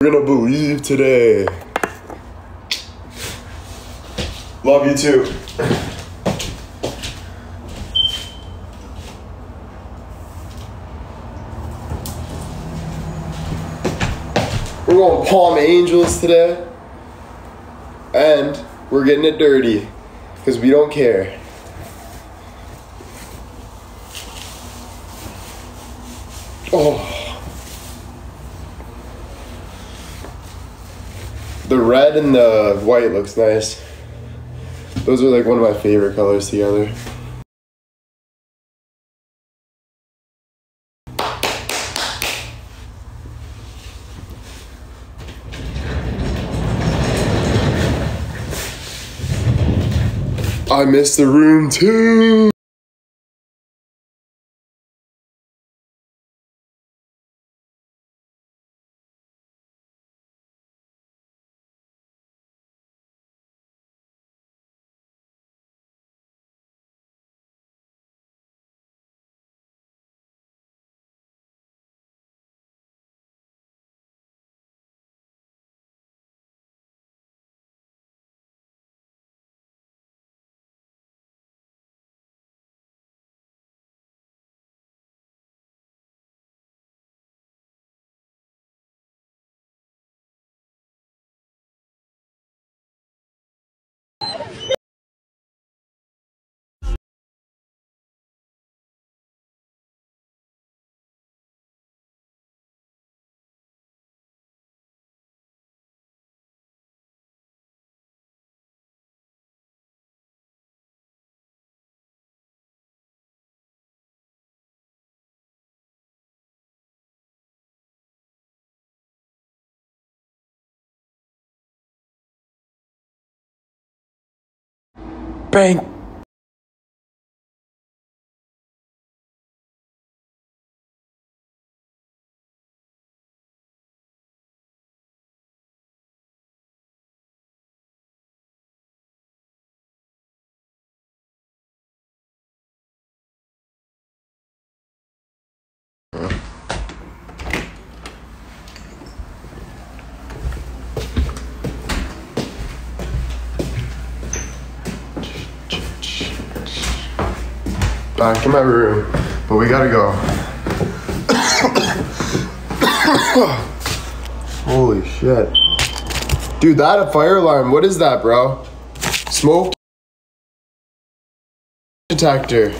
You're gonna believe today. Love you too. We're going Palm Angels today. And we're getting it dirty. Because we don't care. Oh. The red and the white looks nice. Those are like one of my favorite colors together. I miss the room too. Bang. Back in my room, but we gotta go. Holy shit. Dude, that a fire alarm. What is that, bro? Smoke detector.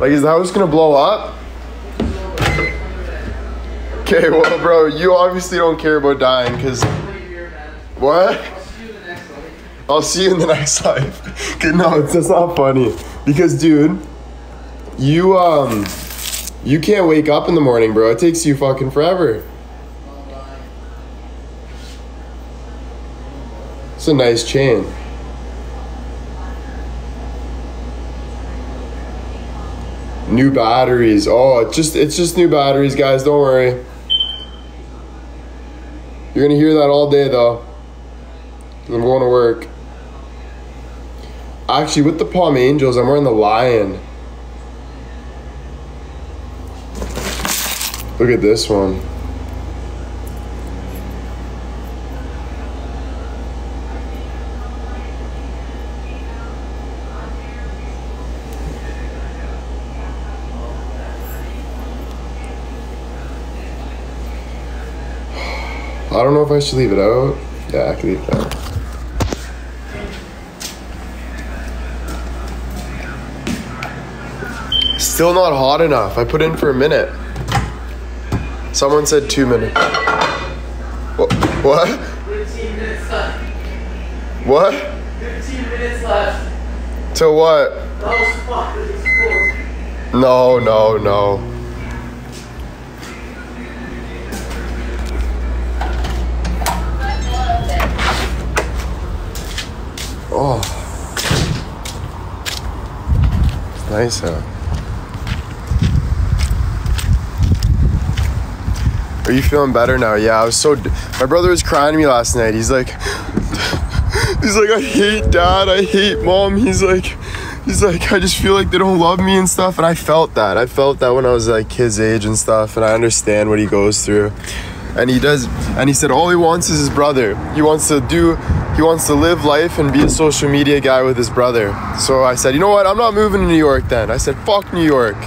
Like, is the house gonna blow up? Okay, well, bro, you obviously don't care about dying, because. What? I'll see you in the next life. Okay, no, it's just not funny. Because, dude, you, um, you can't wake up in the morning, bro. It takes you fucking forever. It's a nice chain. New batteries. Oh, it's just it's just new batteries, guys. Don't worry. You're gonna hear that all day though. I'm going to work. Actually, with the Palm Angels, I'm wearing the Lion. Look at this one. I don't know if I should leave it out. Yeah, I can leave it out. Still not hot enough. I put in for a minute. Someone said two minutes. What? What? 15 minutes left. What? 15 minutes left. To what? No, no, no. Oh. Nice out. Are you feeling better now? Yeah, I was so. D- My brother was crying to me last night. He's like, he's like, I hate dad. I hate mom. He's like, he's like, I just feel like they don't love me and stuff. And I felt that. I felt that when I was like his age and stuff. And I understand what he goes through. and he does and he said all he wants is his brother he wants to do he wants to live life and be a social media guy with his brother so i said you know what i'm not moving to new york then i said fuck new york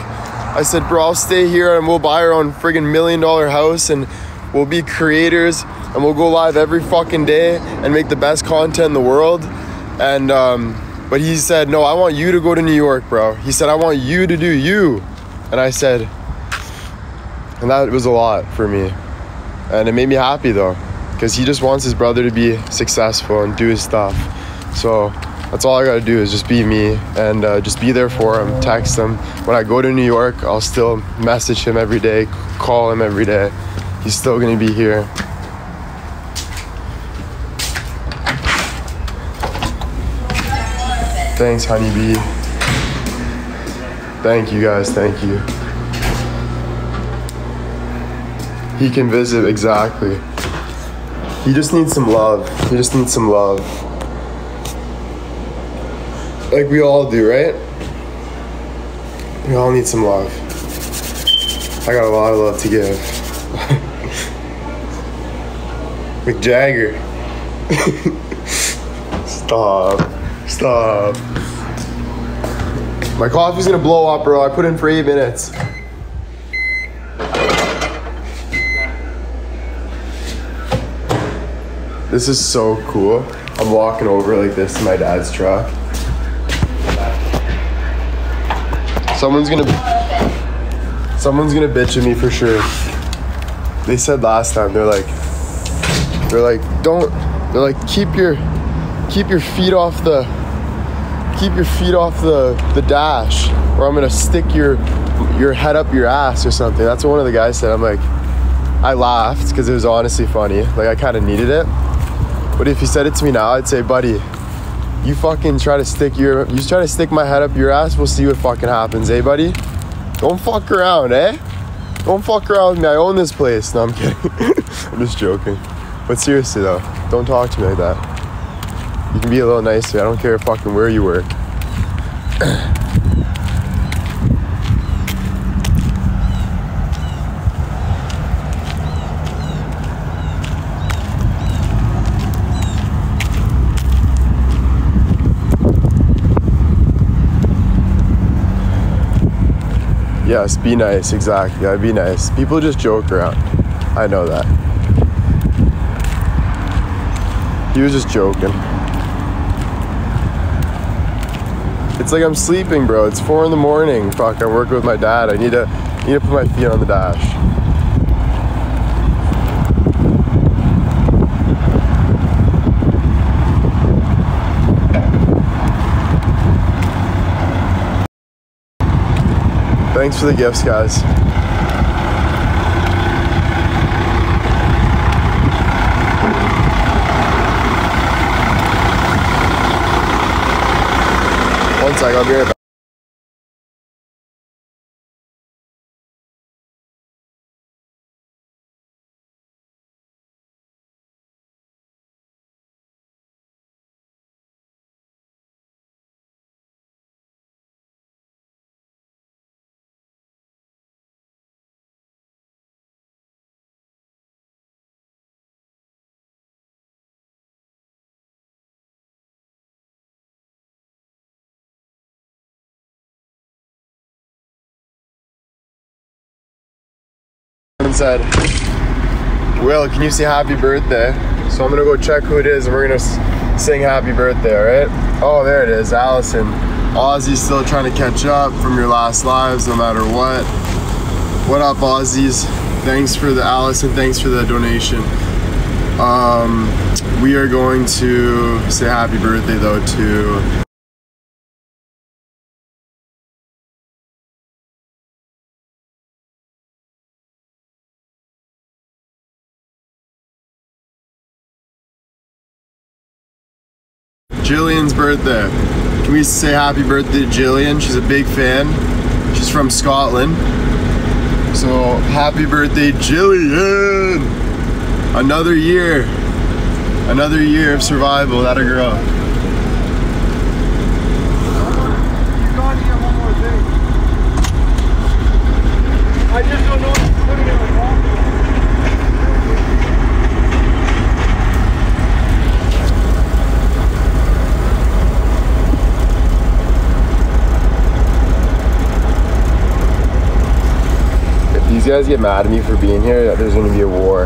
i said bro i'll stay here and we'll buy our own friggin' million dollar house and we'll be creators and we'll go live every fucking day and make the best content in the world. And um but he said no i want you to go to new york bro. He said i want you to do you. And i said and that was a lot for me. And it made me happy though because he just wants his brother to be successful and do his stuff. So that's all i gotta do is just be me and uh, just be there for him text him when i go to new york i'll still message him every day call him every day he's still gonna be here thanks honeybee thank you guys thank you he can visit exactly. He just needs some love. He just needs some love. Like we all do, right? We all need some love. I got a lot of love to give. Mick Jagger. Stop. Stop. My coffee's gonna blow up, bro. I put in for eight minutes. This is so cool. I'm walking over like this to my dad's truck. Someone's gonna Someone's gonna bitch at me for sure. They said last time, they're like they're like, don't they're like keep your keep your feet off the keep your feet off the the dash or I'm gonna stick your your head up your ass or something. That's what one of the guys said. I'm like I laughed because it was honestly funny. Like I kind of needed it. But if he said it to me now, I'd say, buddy, you fucking try to stick your, you try to stick my head up your ass. We'll see what fucking happens, eh, buddy? Don't fuck around, eh? Don't fuck around with me. I own this place. No, I'm kidding. I'm just joking. But seriously though, don't talk to me like that. You can be a little nicer. I don't care fucking where you work. Yes, be nice, exactly. Yeah, be nice. People just joke around. I know that. He was just joking. It's like I'm sleeping, bro. It's four in the morning. Fuck, I work with my dad. I need to need to put my feet on the dash. Thanks for the gifts, guys. One sec, I'll be right back. Said, Will, can you say happy birthday? So I'm gonna go check who it is and we're gonna sing happy birthday, alright? Oh, there it is, Allison. Aussies still trying to catch up from your last lives no matter what. What up, Aussies? Thanks for the Allison, thanks for the donation. Um, we are going to say happy birthday though to Jillian's birthday. Can we say happy birthday to Jillian? She's a big fan. She's from Scotland. So happy birthday, Jillian! Another year. Another year of survival. That a girl. I just don't know if it's putting it in the guys get mad at me for being here, there's gonna be a war.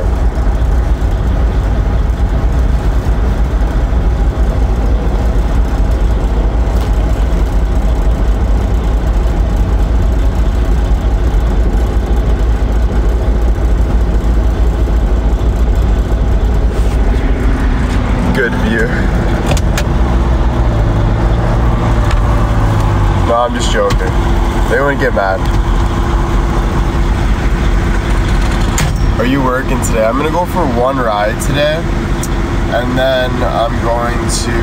Good view. No, I'm just joking. They wouldn't get mad. Are you working today? I'm gonna go for one ride today, and then I'm going to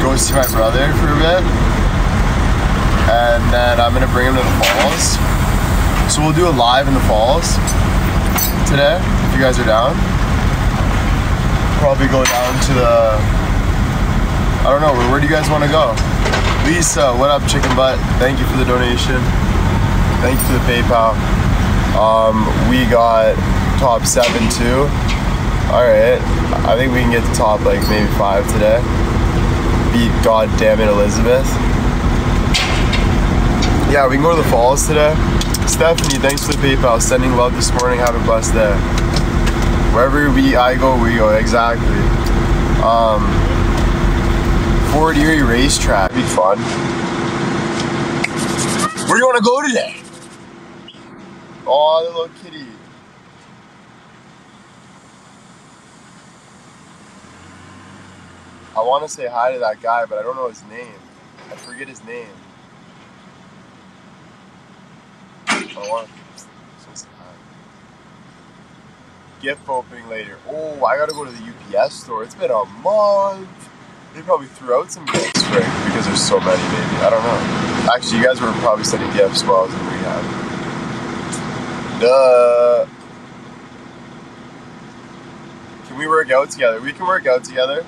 go see my brother for a bit, and then I'm gonna bring him to the falls. So we'll do a live in the falls today, if you guys are down. Probably go down to the. I don't know. Where, do you guys want to go? Lisa, what up, chicken butt? Thank you for the donation. Thank you for the PayPal. Um, we got top seven too. All right, I think we can get to top like maybe five today. Beat God damn it, Elizabeth. Yeah, we can go to the falls today. Stephanie, thanks for the PayPal. Sending love this morning. Have a blessed day. Wherever we I go, we go. Exactly. Um, Fort Erie racetrack. Be fun. Where do you want to go today? Oh, the little kitty. I want to say hi to that guy, but I don't know his name. I forget his name. I want to say hi. Gift opening later. Oh, I gotta go to the UPS store. It's been a month. They probably threw out some gifts, right? Because there's so many, maybe. I don't know. Actually, you guys were probably sending gifts while I was in rehab. Duh. Can we work out together? We can work out together.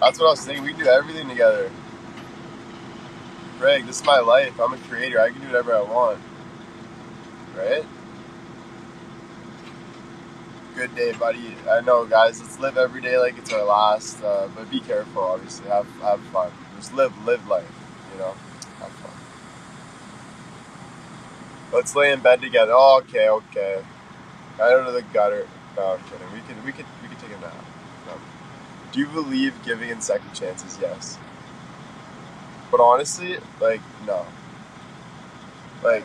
That's what I was thinking. We can do everything together. Greg, this is my life. I'm a creator. I can do whatever I want. Right? Good day, buddy. I know, guys. Let's live every day like it's our last. Uh, but be careful, obviously. Have have fun. Just live live life. You know, have fun. Let's lay in bed together. Oh, okay, okay. Right under the gutter. No, I'm kidding. We could we could we could take a nap. No. Do you believe giving in second chances? Yes. But honestly, like no. Like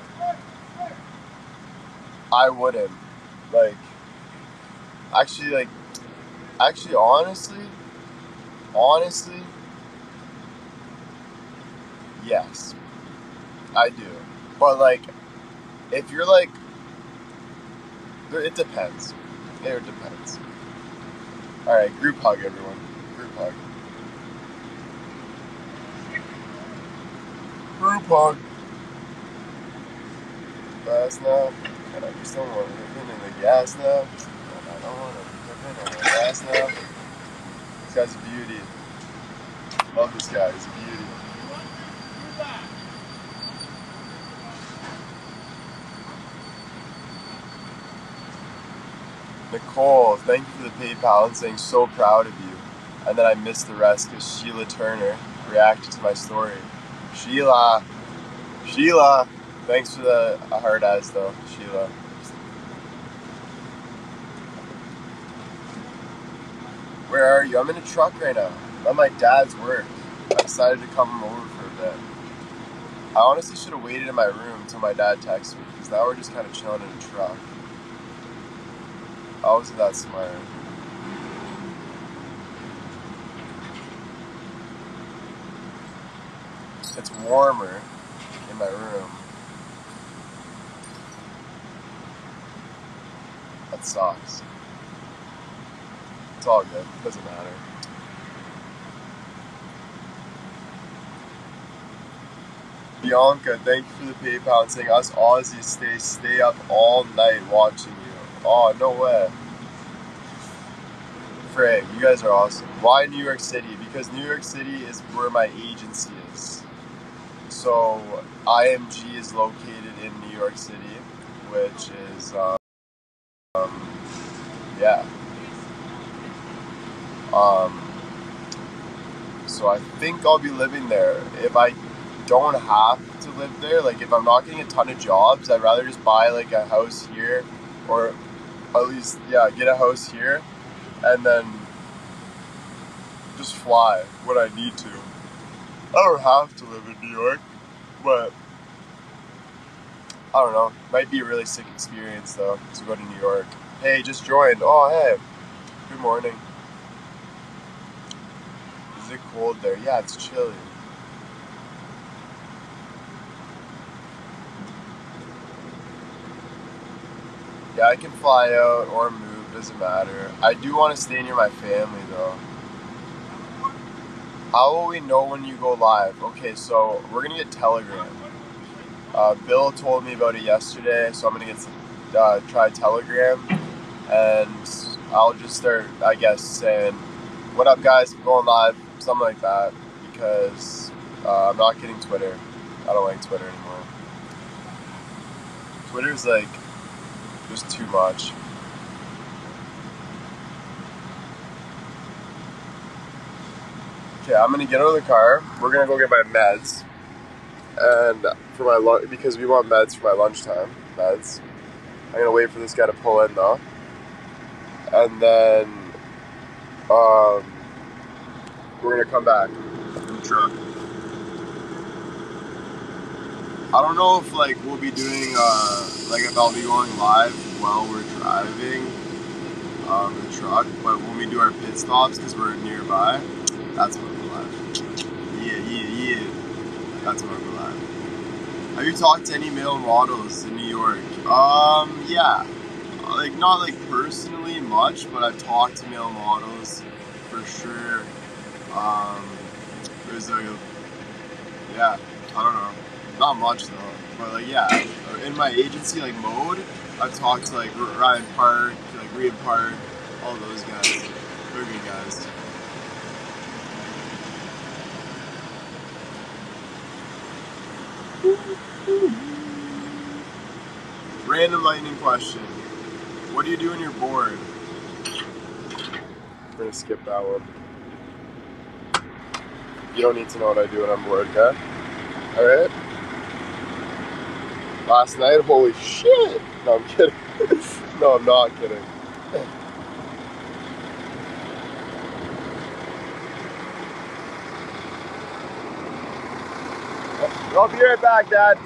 I wouldn't. Like actually like actually honestly honestly yes i do but like if you're like it depends it depends all right group hug everyone group hug group hug fast now and i just don't want to get in the gas now I don't want to put in the gas now. This guy's a beauty. Love this guy. He's a beauty. Nicole, thank you for the PayPal and saying so proud of you. And then I missed the rest because Sheila Turner reacted to my story. Sheila, Sheila, thanks for the hard ass though, Sheila. Where are you? I'm in a truck right now. I'm at my dad's work. I decided to come over for a bit. I honestly should have waited in my room until my dad texted me because now we're just kind of chilling in a truck. I wasn't that smart. It's warmer in my room. That sucks. It's all good. Doesn't matter. Bianca, thank you for the PayPal and saying us Aussies stay stay up all night watching you. Oh no way. Frank, you guys are awesome. Why New York City? Because New York City is where my agency is. So IMG is located in New York City, which is um, um yeah. Um, so I think I'll be living there. If I don't have to live there. Like if I'm not getting a ton of jobs, I'd rather just buy like a house here, or at least yeah, get a house here, and then just fly when I need to. I don't have to live in New York, but I don't know. Might be a really sick experience though to go to New York. Hey, just joined. Oh hey, good morning. Is it cold there? Yeah, it's chilly. Yeah, I can fly out or move, doesn't matter. I do want to stay near my family though. How will we know when you go live? Okay, so we're gonna get Telegram. Uh, Bill told me about it yesterday, so I'm gonna get uh, try Telegram, and I'll just start, I guess, saying, "What up, guys? I'm going live," something like that, because uh, I'm not getting Twitter. I don't like Twitter anymore. Twitter's like just too much. Okay, I'm gonna get out of the car. We're gonna go get my meds, and for my lunch because we want meds for my lunchtime. Meds. I'm gonna wait for this guy to pull in though, and then um, we're gonna come back in the truck. I don't know if like we'll be doing uh, like if I'll be going live while we're driving um, the truck, but when we do our pit stops because we're nearby, that's when we're live. Yeah, yeah, yeah. That's when we're live. Have you talked to any male models in New York? Um, yeah. Like not like personally much, but I've talked to male models for sure. Um, there's like, a, yeah, I don't know not much though, but like yeah, in my agency like mode, I've talked to like Ryan Park, like Rhea Park, all those guys. They're good guys. Random lightning question. What do you do when you're bored? We're gonna skip that one. You don't need to know what I do when I'm bored, okay? Alright? Last night. Holy shit! No, I'm kidding. no, I'm not kidding. I'll be right back, Dad.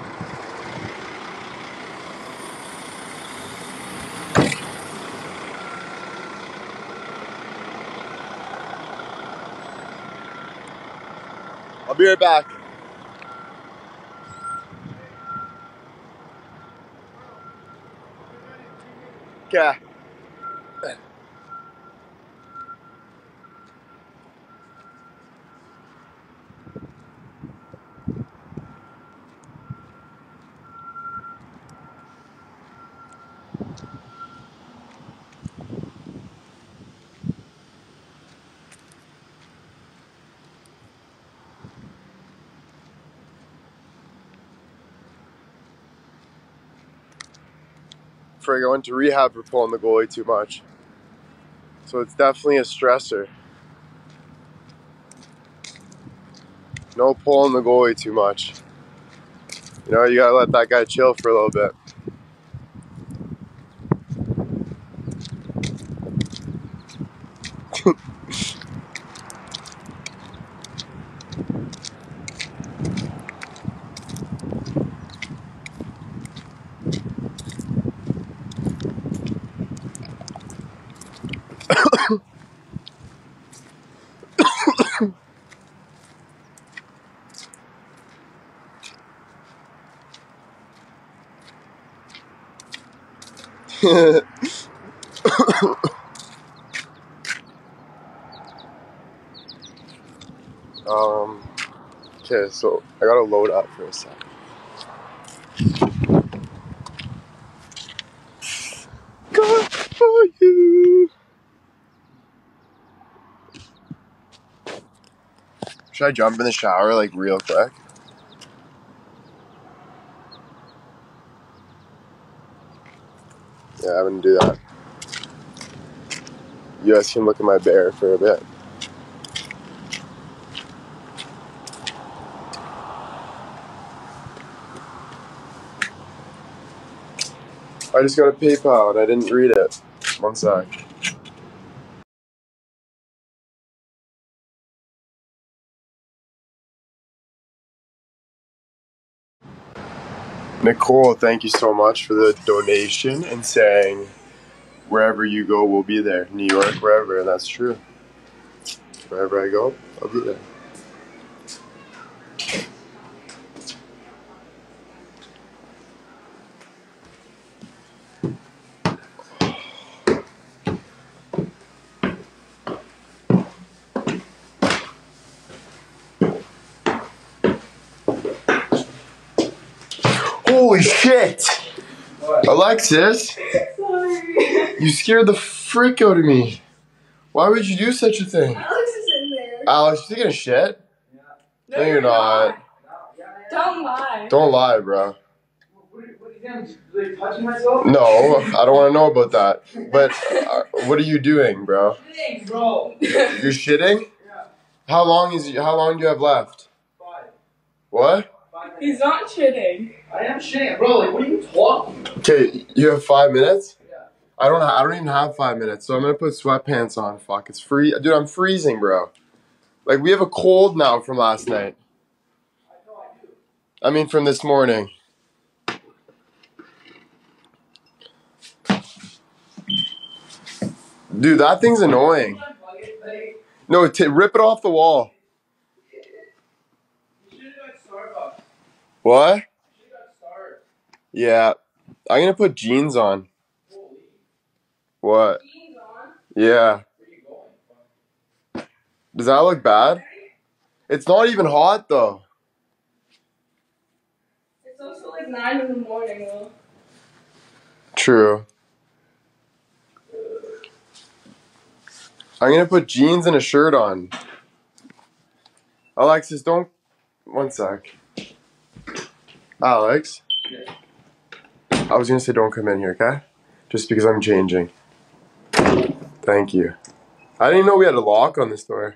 I'll be right back. Okay. For going to rehab for pulling the goalie too much. So it's definitely a stressor. No pulling the goalie too much. You know, you gotta let that guy chill for a little bit. um, okay, so I gotta load up for a sec. God for you. Should I jump in the shower like real quick? do that. You guys can look at my bear for a bit. I just got a PayPal and I didn't read it. One sec. Nicole, thank you so much for the donation and saying wherever you go, we'll be there. New York, wherever, and that's true. Wherever I go, I'll be there. Holy shit! Alexis, Sorry. you scared the frick out of me. Why would you do such a thing? Alex is in there. Alex, you taking a shit? No, you're not. Don't lie. Don't lie, bro. What are, what are you doing? Like myself? No, I don't want to know about that. But uh, what are you doing, bro? Thanks, bro. You're shitting? Yeah. How long is how long do you have left? Five. What? Five. He's not shitting. I am shitting, bro. Like, what are you talking? Okay, you have five minutes. Yeah. I don't. I don't even have five minutes, so I'm gonna put sweatpants on. Fuck, it's free, dude. I'm freezing, bro. Like we have a cold now from last night. I know I do. I mean, from this morning. Dude, that thing's annoying. Can I plug it? Like, No, t- rip it off the wall. you should have got Starbucks. What? You should have got Starbucks. Yeah, I'm gonna put jeans on. What? Yeah. Where are you going? Does that look bad? It's not even hot though. It's also like 9 in the morning though. True. I'm gonna put jeans and a shirt on. Alexis, don't. One sec. Alex. Yeah. I was gonna say don't come in here, okay? Just because I'm changing. Thank you. I didn't know we had a lock on this door.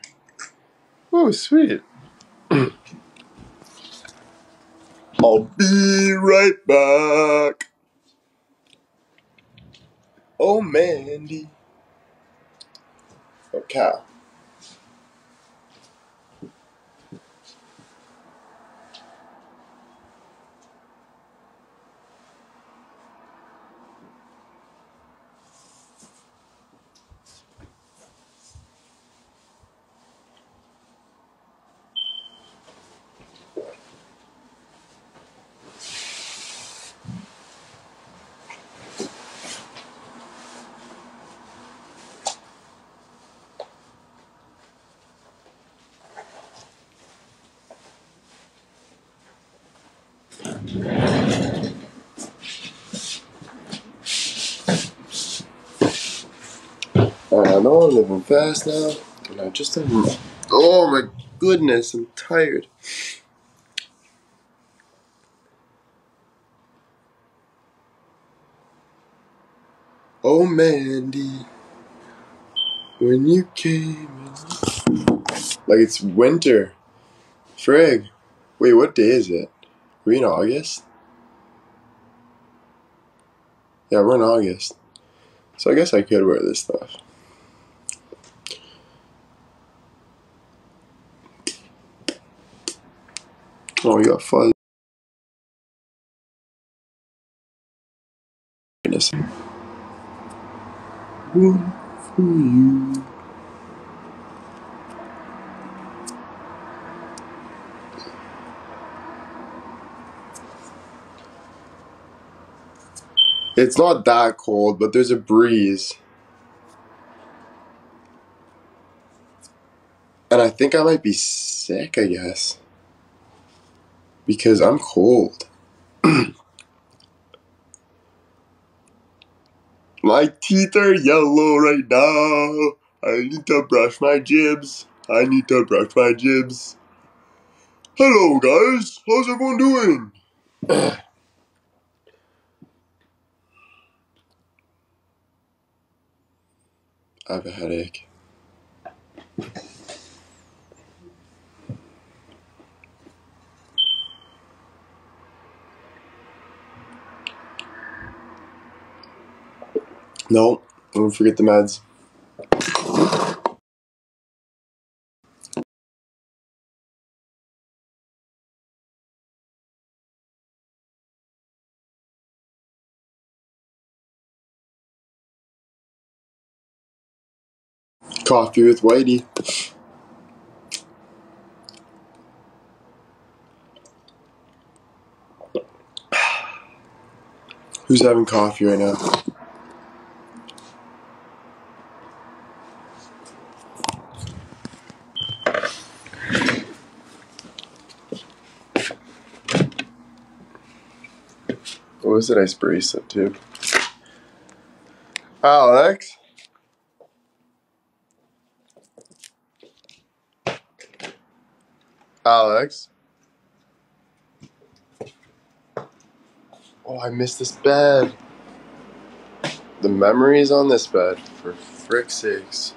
Oh, sweet. I'll be right back. Oh, Mandy. Oh, okay. Alright, I know I'm living fast now, and I just am. Oh my goodness, I'm tired. Oh, Mandy, when you came. Like it's winter. Frig. Wait, what day is it? Are we in August? Yeah, we're in August. So I guess I could wear this stuff. Oh, we got fuzz. One for you. It's not that cold, but there's a breeze. And I think I might be sick, I guess. Because I'm cold. my teeth are yellow right now. I need to brush my jibs. I need to brush my jibs. Hello, guys. How's everyone doing? I have a headache. No, don't forget the meds. Coffee with Whitey. Who's having coffee right now? Was the nice bracelet too? Oh, Alex? Alex? Oh, I missed this bed. The memories on this bed, for frick's sakes.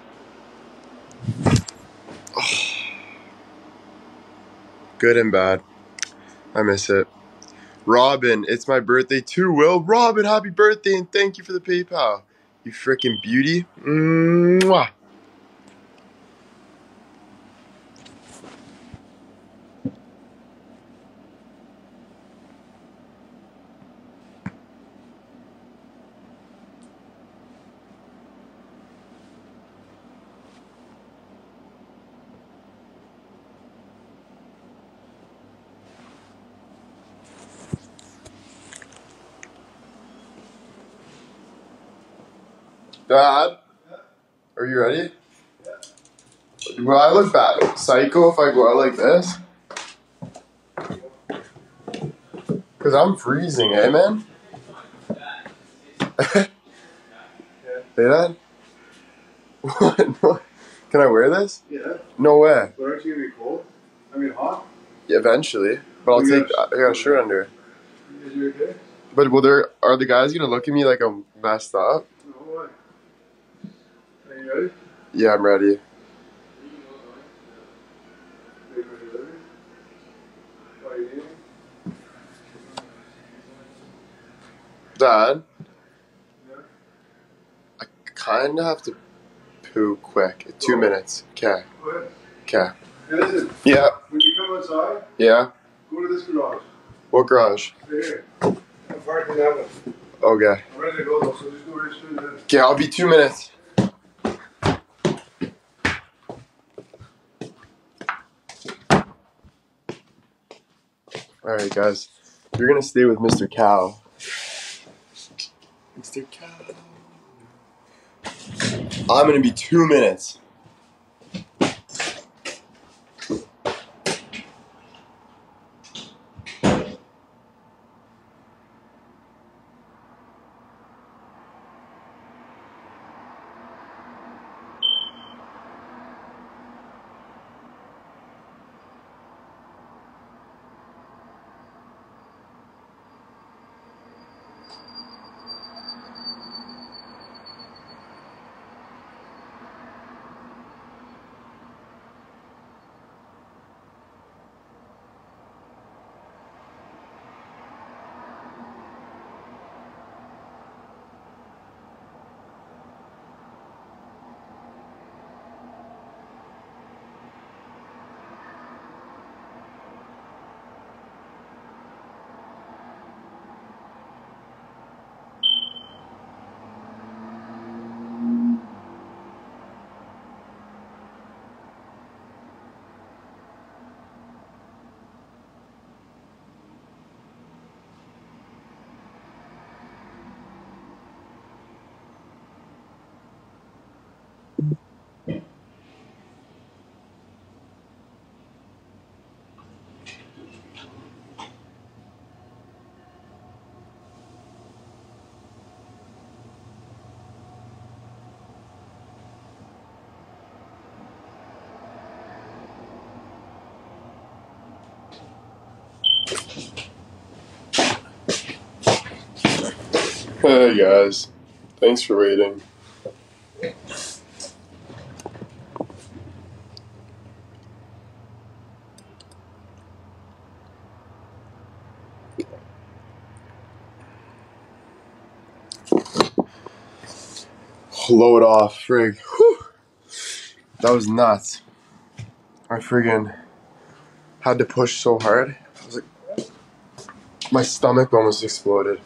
Oh. Good and bad. I miss it. Robin, it's my birthday too, Will. Robin, happy birthday and thank you for the PayPal. You freaking beauty. Mwah. Dad, are you ready? Will I look bad, psycho, if I go out like this? Cause I'm freezing, eh, man? Say that? What? Can I wear this? Yeah, No way. but aren't you gonna be cold? I mean hot? Yeah, eventually, but I'll take. I got a shirt under. Is you okay? But will there are the guys gonna look at me like I'm messed up? No way. Are you ready? Yeah, I'm ready. Are you ready? Are you eating? Dad, Yeah. I kind of have to poo quick. Two minutes. Okay. Okay. Hey, listen, Yeah. when you come outside, Yeah. go to this garage. What garage? Right here. I'm parking that one. Okay. I'm ready to go though, so just go right. Okay, I'll be two minutes. Alright, guys. You're gonna stay with Mr. Cow. Mr. Cow. I'm gonna be two minutes. Hey guys. Thanks for waiting. Load off, frig. Whew. That was nuts. I friggin' had to push so hard. I was like, my stomach almost exploded.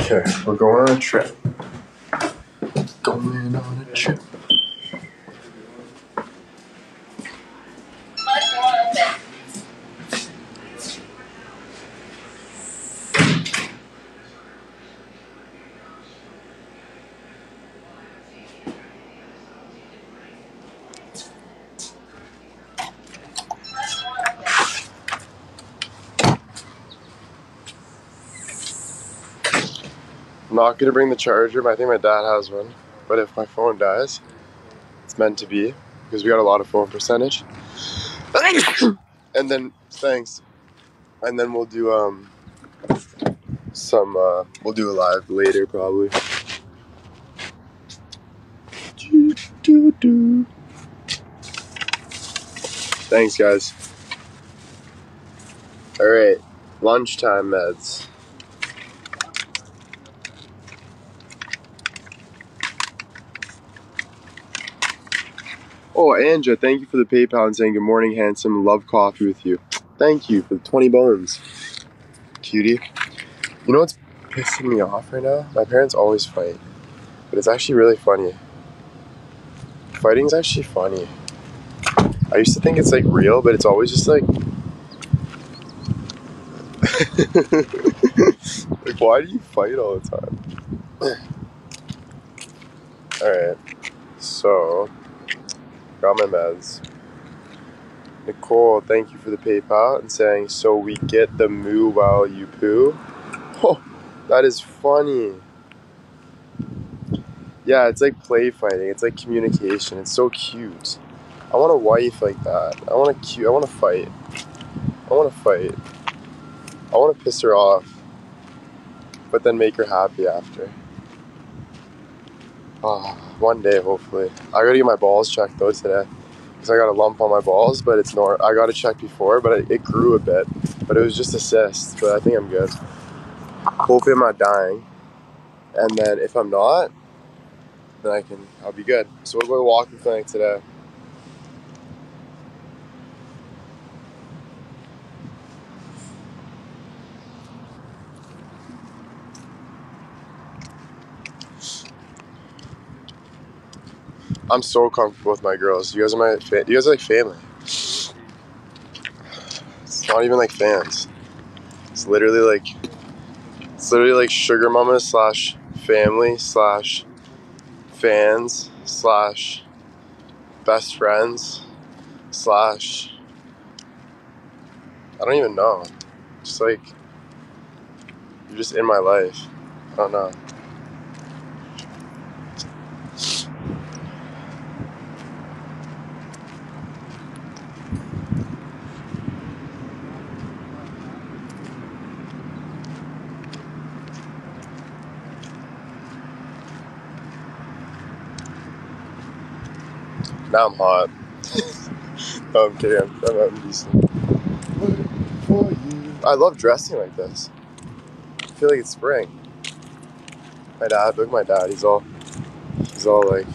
Okay, we're going on a trip. Going on a trip. I'm not gonna bring the charger, but I think my dad has one. But if my phone dies, it's meant to be because we got a lot of phone percentage. and then thanks. And then we'll do um some uh we'll do a live later probably. Do, do. Thanks guys. Alright, lunchtime meds. Oh, Anja, thank you for the PayPal and saying good morning, handsome. Love coffee with you. Thank you for the 20 bones. Cutie. You know what's pissing me off right now? My parents always fight, but it's actually really funny. Fighting's actually funny. I used to think it's like real, but it's always just like. like, why do you fight all the time? Alright, so meds. Nicole, thank you for the PayPal and saying, so we get the moo while you poo. Oh, that is funny. Yeah, it's like play fighting. It's like communication. It's so cute. I want a wife like that. I want a cute. I want to fight. I want to fight. I want to piss her off, but then make her happy after. Oh, one day, hopefully. I gotta get my balls checked though today. Because I got a lump on my balls, but it's nor. I got it checked before, but it, it grew a bit. But it was just a cyst, but I think I'm good. Hopefully I'm not dying. And then if I'm not, then I can, I'll be good. So we'll go to walking clinic today. I'm so comfortable with my girls. You guys are my, fa- you guys are like family. It's not even like fans. It's literally like, it's literally like sugar mama slash family slash fans slash best friends slash, I don't even know. Just like, you're just in my life. I don't know. Now I'm hot. no, I'm kidding. I'm, I'm, I'm decent. I love dressing like this. I feel like it's spring. My dad, look at my dad. He's all, he's all like.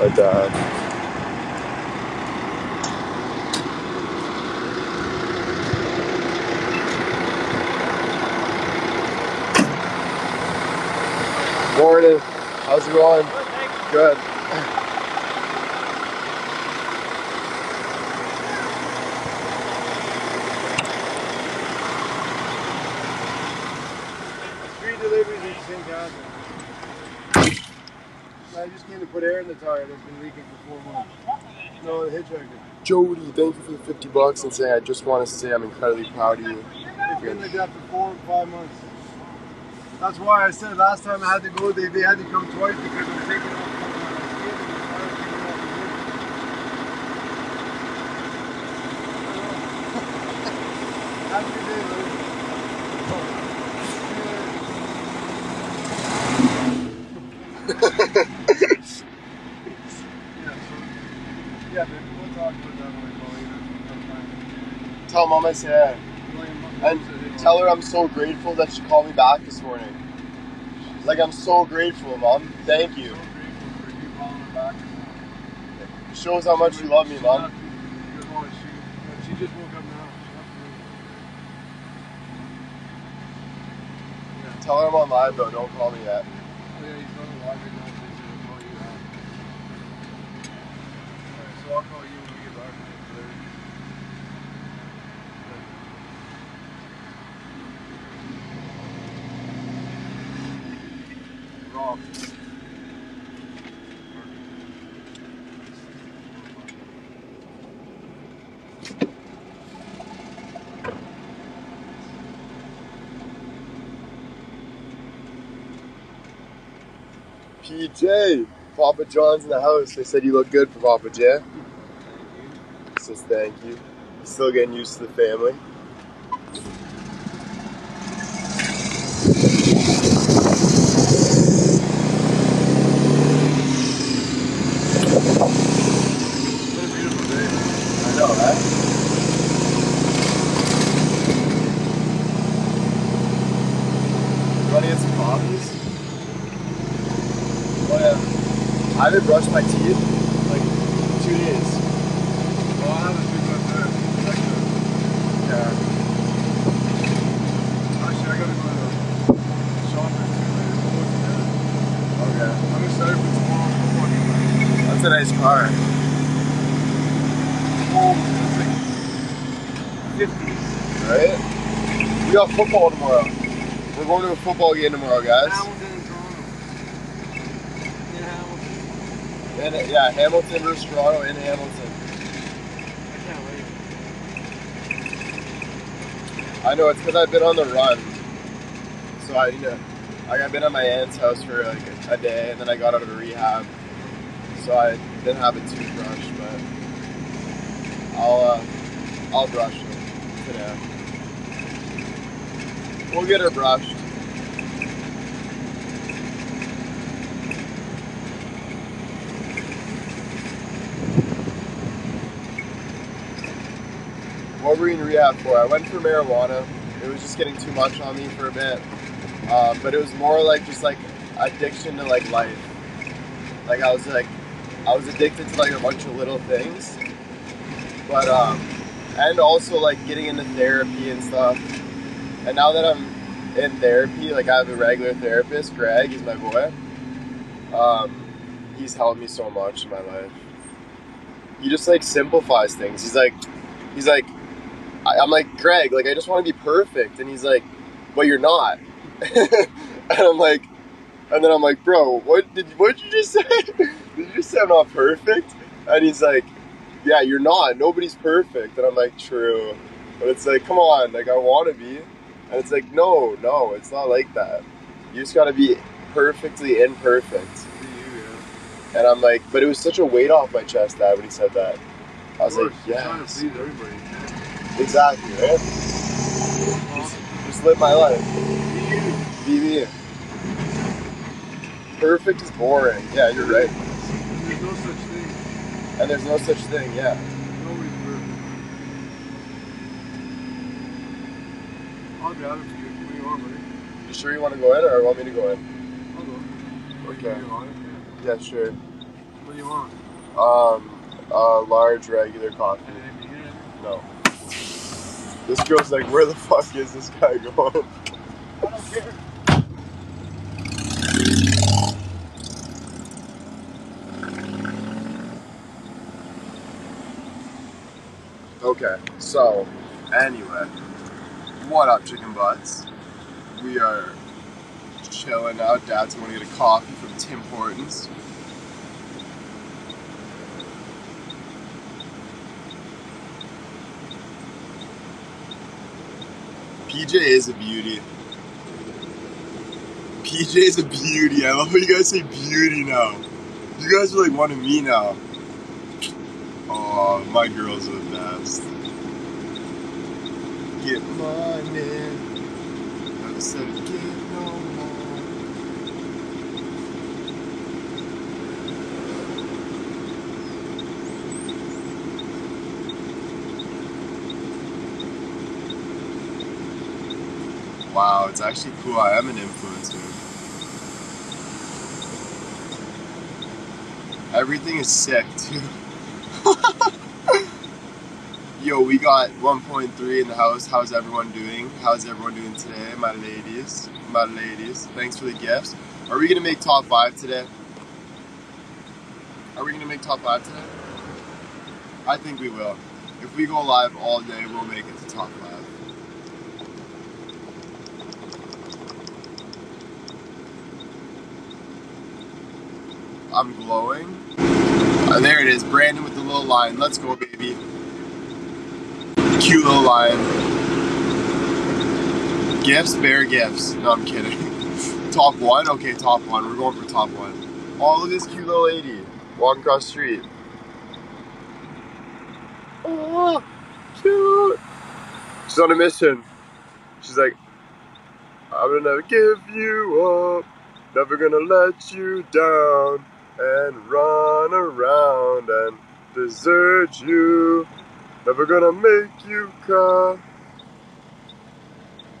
My dad. Morning. How's it going? Good. Three deliveries St. Catherine. I just came to put air in the tire that's been leaking for four months. No, the hitchhiker. Jody, thank you for the 50 bucks and saying I just want to say I'm incredibly proud of you. It's been like that for four, or five months. That's why I said last time I had to go, they, they had to come twice because I'm taking off Have a good day, buddy. Yeah, so, yeah, baby, we'll talk. about that when I call you. Tell mom I said. And And tell her I'm so grateful that you called me back this morning. Like I'm so grateful, mom. Thank you. Back. Shows how much you love me, mom. She, just woke up now. Tell her I'm on live though. Don't call me yet. Oh, yeah, he's on the live right now, so he's gonna call you out. Alright, so I'll call you when we get back from the third. Rob. PJ, Papa John's in the house. They said you look good for Papa J. Says thank you. Still getting used to the family. What a beautiful day. I know, right? You want to get some coffees? Oh yeah. I haven't brushed my teeth in like two days. Well, I haven't been up there. Check the- Yeah. Actually, I gotta go to the shop or two later. We'll look at Okay. I'm excited for tomorrow. That's a nice car. Oh, it's like 50s. Right? We got football tomorrow. We're going to a football game tomorrow, guys. Hamilton and Toronto. In Hamilton. And yeah, Hamilton versus Toronto in Hamilton. I can't wait. I know it's because I've been on the run. So I, you know, like I've been at my aunt's house for like a day, and then I got out of rehab. So I didn't have a toothbrush, but I'll uh, I'll brush it today. We'll get her brushed. What were you in rehab for? I went for marijuana. It was just getting too much on me for a bit. Um, but it was more like just like addiction to like life. Like I was like, I was addicted to like a bunch of little things. But um, and also like getting into therapy and stuff. And now that I'm in therapy, like I have a regular therapist, Greg, he's my boy. Um, he's helped me so much in my life. He just like simplifies things. He's like, he's like, I, I'm like Greg, like I just want to be perfect, and he's like, but you're not. and I'm like, and then I'm like, bro, what did what did you just say? did you just say I'm not perfect? And he's like, yeah, you're not. Nobody's perfect. And I'm like, true. But it's like, come on, like I want to be. And it's like, no, no, it's not like that. You just gotta be perfectly imperfect. See you, yeah. And I'm like, but it was such a weight off my chest, Dad, when he said that. I was like, yeah. you're trying to yes, please everybody. exactly, right? Just, just live my life. Be. Perfect is boring. Yeah, you're right. And There's no such thing. And there's no such thing. Yeah. Nobody's perfect. I'll grab it for you. What do you want, buddy? You sure you want to go in, or want me to go in? I'll go. Okay. It? Yeah, sure. What do you want? Um, a large regular coffee. And if you get it, No. This girl's like, where the fuck is this guy going? Okay, so anyway, what up, chicken butts? We are chilling out. Dad's going to get a coffee from Tim Hortons. PJ is a beauty. PJ is a beauty. I love how you guys say beauty now. You guys are like one of me now. Oh, my girls are the best. Get money. I said get no more. wow, it's actually cool. I am an influencer. Everything is sick, too. Yo, we got 1.3 in the house. How's everyone doing? How's everyone doing today, my ladies? My ladies. Thanks for the gifts. Are we gonna make top five today? Are we gonna make top five today? I think we will. If we go live all day, we'll make it to top five. I'm glowing. Uh, there it is, Brandon with the little line. Let's go, baby. Cute little line. Gifts, bear gifts. No, I'm kidding. top one? Okay, top one. We're going for top one. Oh, look at this cute little lady walking across the street. Oh, cute. She's on a mission. She's like, I'm gonna never give you up, never gonna let you down, and run around and desert you, never gonna make you come.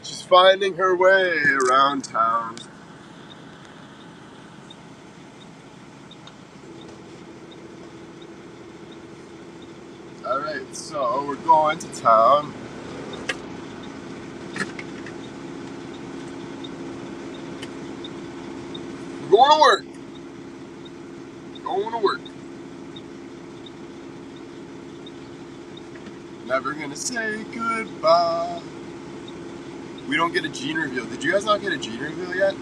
She's finding her way around town. Alright, so we're going to town. We're going to work. Going to work. Never gonna say goodbye. We don't get a gene reveal. Did you guys not get a gene reveal yet?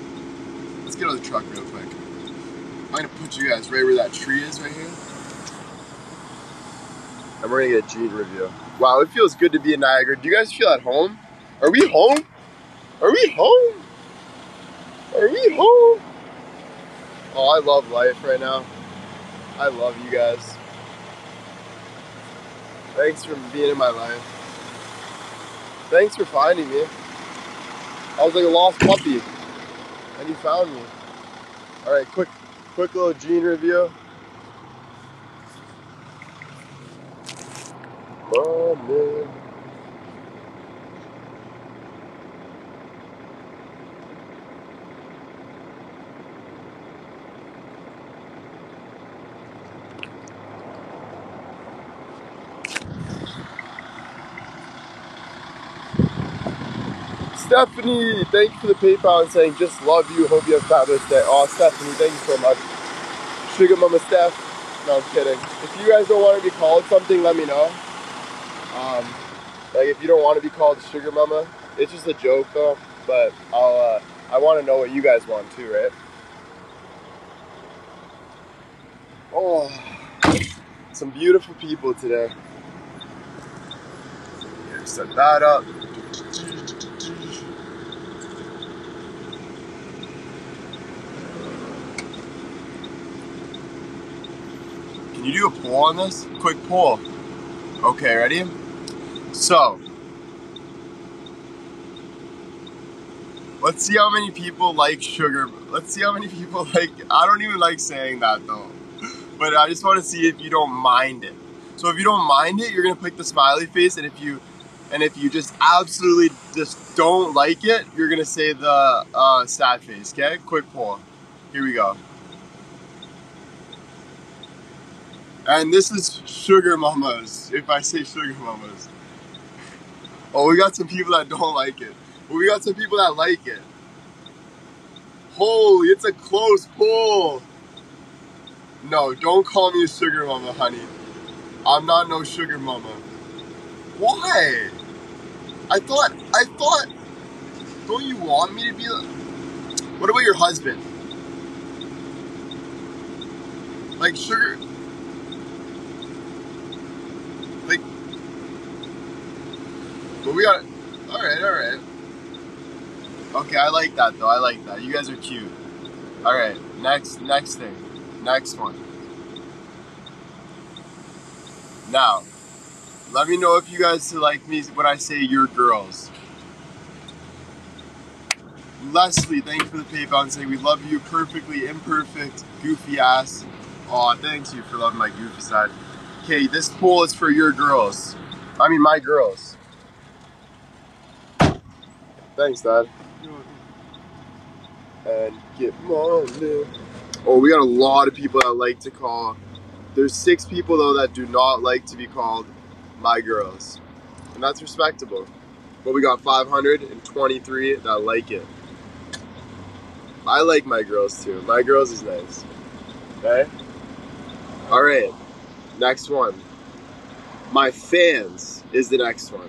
Let's get on the truck real quick. I'm gonna put you guys right where that tree is right here. And we're gonna get a gene reveal. Wow, it feels good to be in Niagara. Do you guys feel at home? Are we home? Are we home? Are we home? Oh, I love life right now. I love you guys. Thanks for being in my life. Thanks for finding me. I was like a lost puppy, and you found me. All right, quick, quick little gene review. Oh Stephanie, thank you for the PayPal and saying just love you. Hope you have a fabulous day. Oh, Stephanie, thank you so much. Sugar Mama Steph. No, I'm kidding. If you guys don't want to be called something, let me know. Um, like if you don't want to be called Sugar Mama, it's just a joke though. But I'll, uh, I want to know what you guys want too, right? Oh, some beautiful people today. Set that up. You do a pull on this? Quick pull. Okay, ready? So, let's see how many people like sugar. Let's see how many people like. I don't even like saying that though, but I just want to see if you don't mind it. So if you don't mind it, you're gonna pick the smiley face, and if you, and if you just absolutely just don't like it, you're gonna say the uh, sad face. Okay? Quick pull. Here we go. And this is sugar mamas, if I say sugar mamas. Oh, we got some people that don't like it. But we got some people that like it. Holy, it's a close pull. No, don't call me a sugar mama, honey. I'm not no sugar mama. Why? I thought, I thought, don't you want me to be a... What about your husband? Like sugar, but we got, all right, all right. Okay, I like that though. I like that. You guys are cute. All right, next, next thing, next one. Now, let me know if you guys like me when I say you're girls. Leslie, thank you for the PayPal and saying we love you perfectly imperfect, goofy ass. Aw, thanks you for loving my goofy side. Okay, this poll is for your girls. I mean, my girls. Thanks, Dad. And get money. Oh, we got a lot of people that like to call. There's six people though that do not like to be called my girls, and that's respectable. But we got 523 that like it. I like my girls too. My girls is nice. Okay. All right. Next one. My fans is the next one.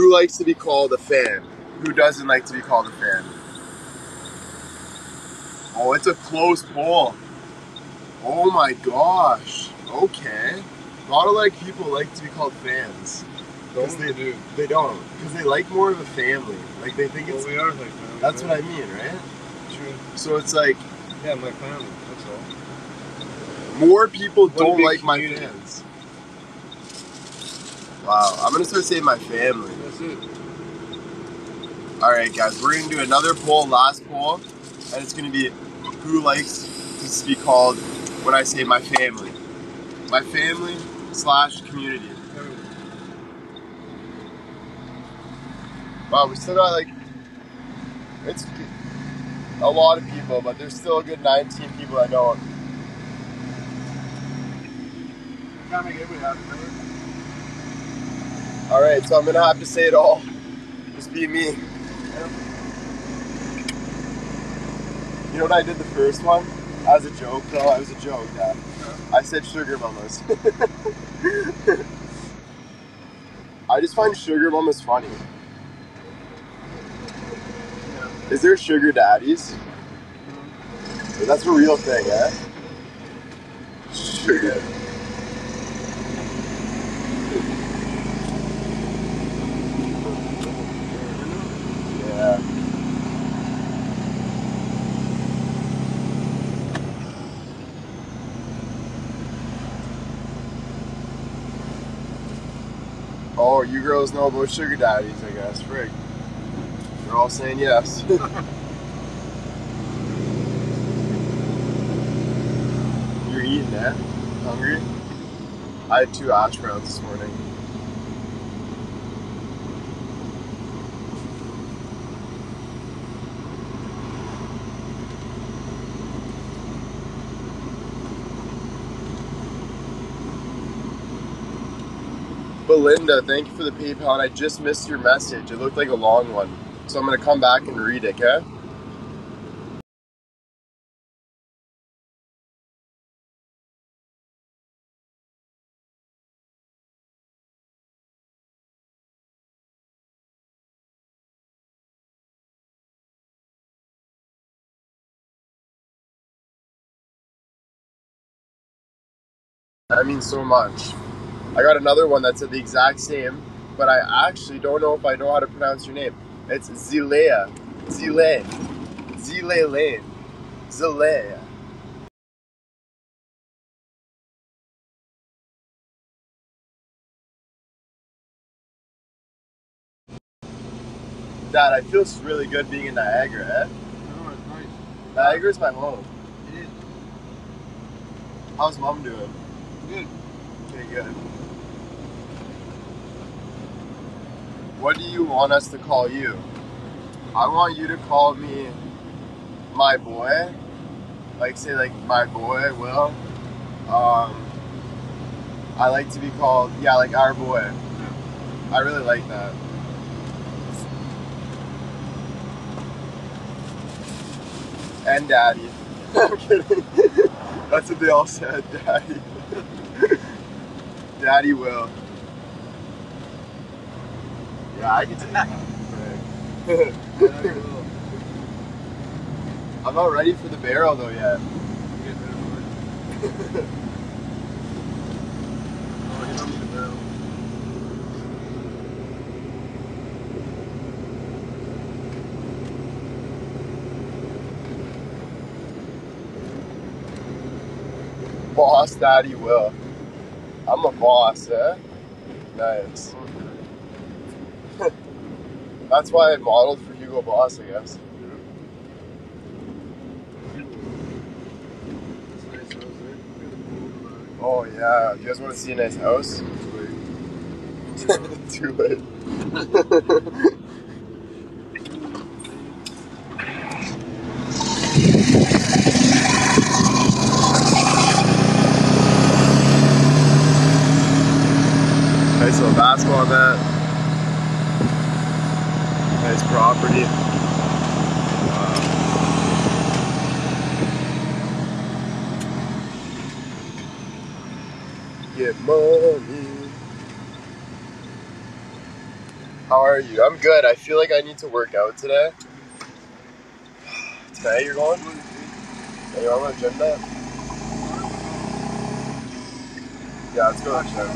Who likes to be called a fan? Who doesn't like to be called a fan? Oh, it's a close poll. Oh my gosh. Okay. A lot of like people like to be called fans. Because they do. They don't. Because they like more of a family. Like they think Well, it's. we are like family. That's right? what I mean, right? True. So it's like Yeah, my family. That's all. more people What don't like my fans. Wow, I'm gonna start saying my family. It. All right, guys, we're gonna do another poll, last poll, and it's gonna be who likes to be called when I say my family, my family slash community. Wow, we still got like it's a lot of people, but there's still a good 19 people I know. Make everybody happy, remember? All right, so I'm gonna have to say it all. Just be me. You know what I did the first one? As a joke, though. It was a joke, Dad. I said sugar mamas. I just find sugar mamas funny. Is there sugar daddies? That's a real thing, eh? Sugar. Yeah. Know about sugar daddies, I guess. Frig. They're all saying yes. You're eating, eh? Hungry? I had two ash browns this morning. Belinda, thank you for the PayPal, and I just missed your message. It looked like a long one. So I'm gonna come back and read it, okay? That means so much. I got another one that said the exact same, but I actually don't know if I know how to pronounce your name. It's Zilea. Zile. Zile Lane. Zilea. Dad, I feel really good being in Niagara, eh? No, it's nice. Niagara's my home. It is. How's mom doing? Good. Okay, good. What do you want us to call you? I want you to call me my boy. Like say like my boy, Will. Um I like to be called yeah, like our boy. I really like that. And daddy. I'm kidding. That's what they all said, daddy. Daddy will. I can do that. I'm not ready for the barrel though yet. Get. Boss Daddy will. I'm a boss, eh? Nice. That's why I modeled for Hugo Boss, I guess. Oh yeah. You guys want to see a nice house? Too late. nice little basketball net. Property. Get money. How are you? I'm good. I feel like I need to work out today. Today you're going? Are you on the day? Yeah, let's go to the gym.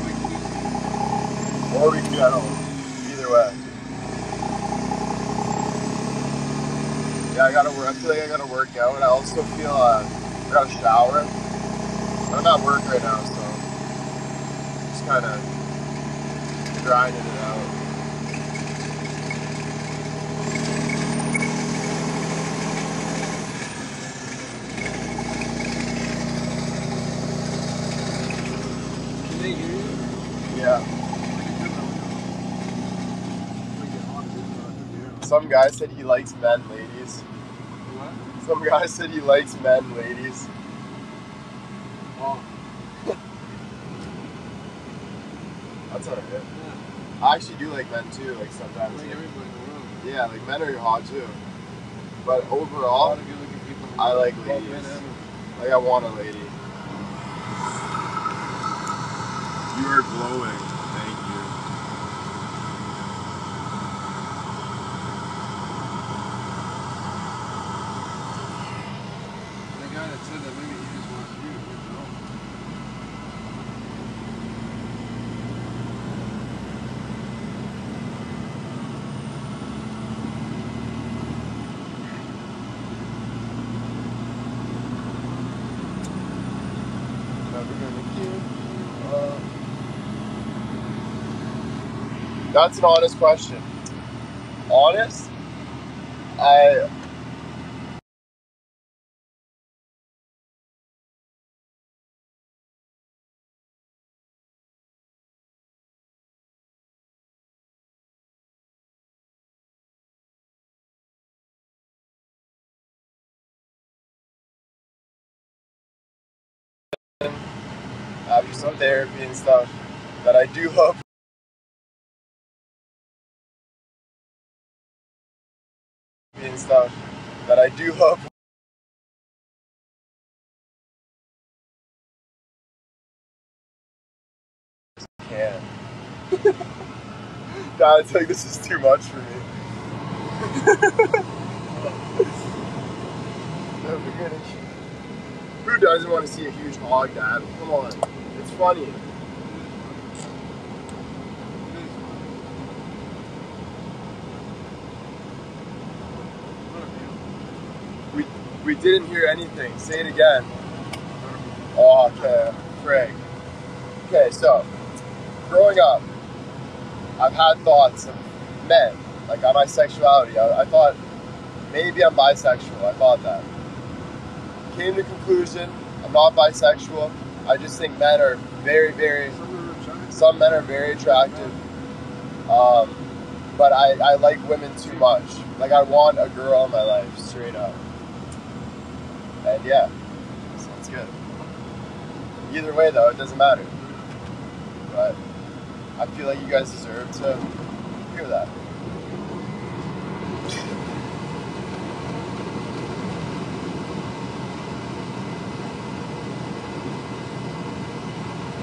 Or we can do at home. Either way. Yeah, I gotta work. I feel like I gotta work out. I also feel uh, I gotta shower. I'm at work right now, so just kind of grinding it out. Can they hear you? Yeah. What? Some guy said he likes men, ladies. Some guy said he likes men, ladies. Oh, That's alright. yeah. I actually do like men too, like sometimes. Like everybody in the world. Yeah, like men are hot too. But overall. I like ladies. like I want a lady. You are glowing. Thank you. The guy that said that maybe he just wants you. you know? Never gonna give up. That's an honest question. Honest? I after some therapy and stuff that I do hope and stuff that I do hope can. God, it's like this is too much for me. Who doesn't want to see a huge hog, Dad? Come on. It's funny. Didn't hear anything. Say it again. Oh, okay. Craig. Okay, so growing up, I've had thoughts of men, like on my sexuality. I, I thought maybe I'm bisexual. I thought that. Came to conclusion, I'm not bisexual. I just think men are very, very some men are very attractive. Um, but I, I like women too much. Like I want a girl in my life, straight up. And yeah, so it's good. Either way though, it doesn't matter. But I feel like you guys deserve to hear that.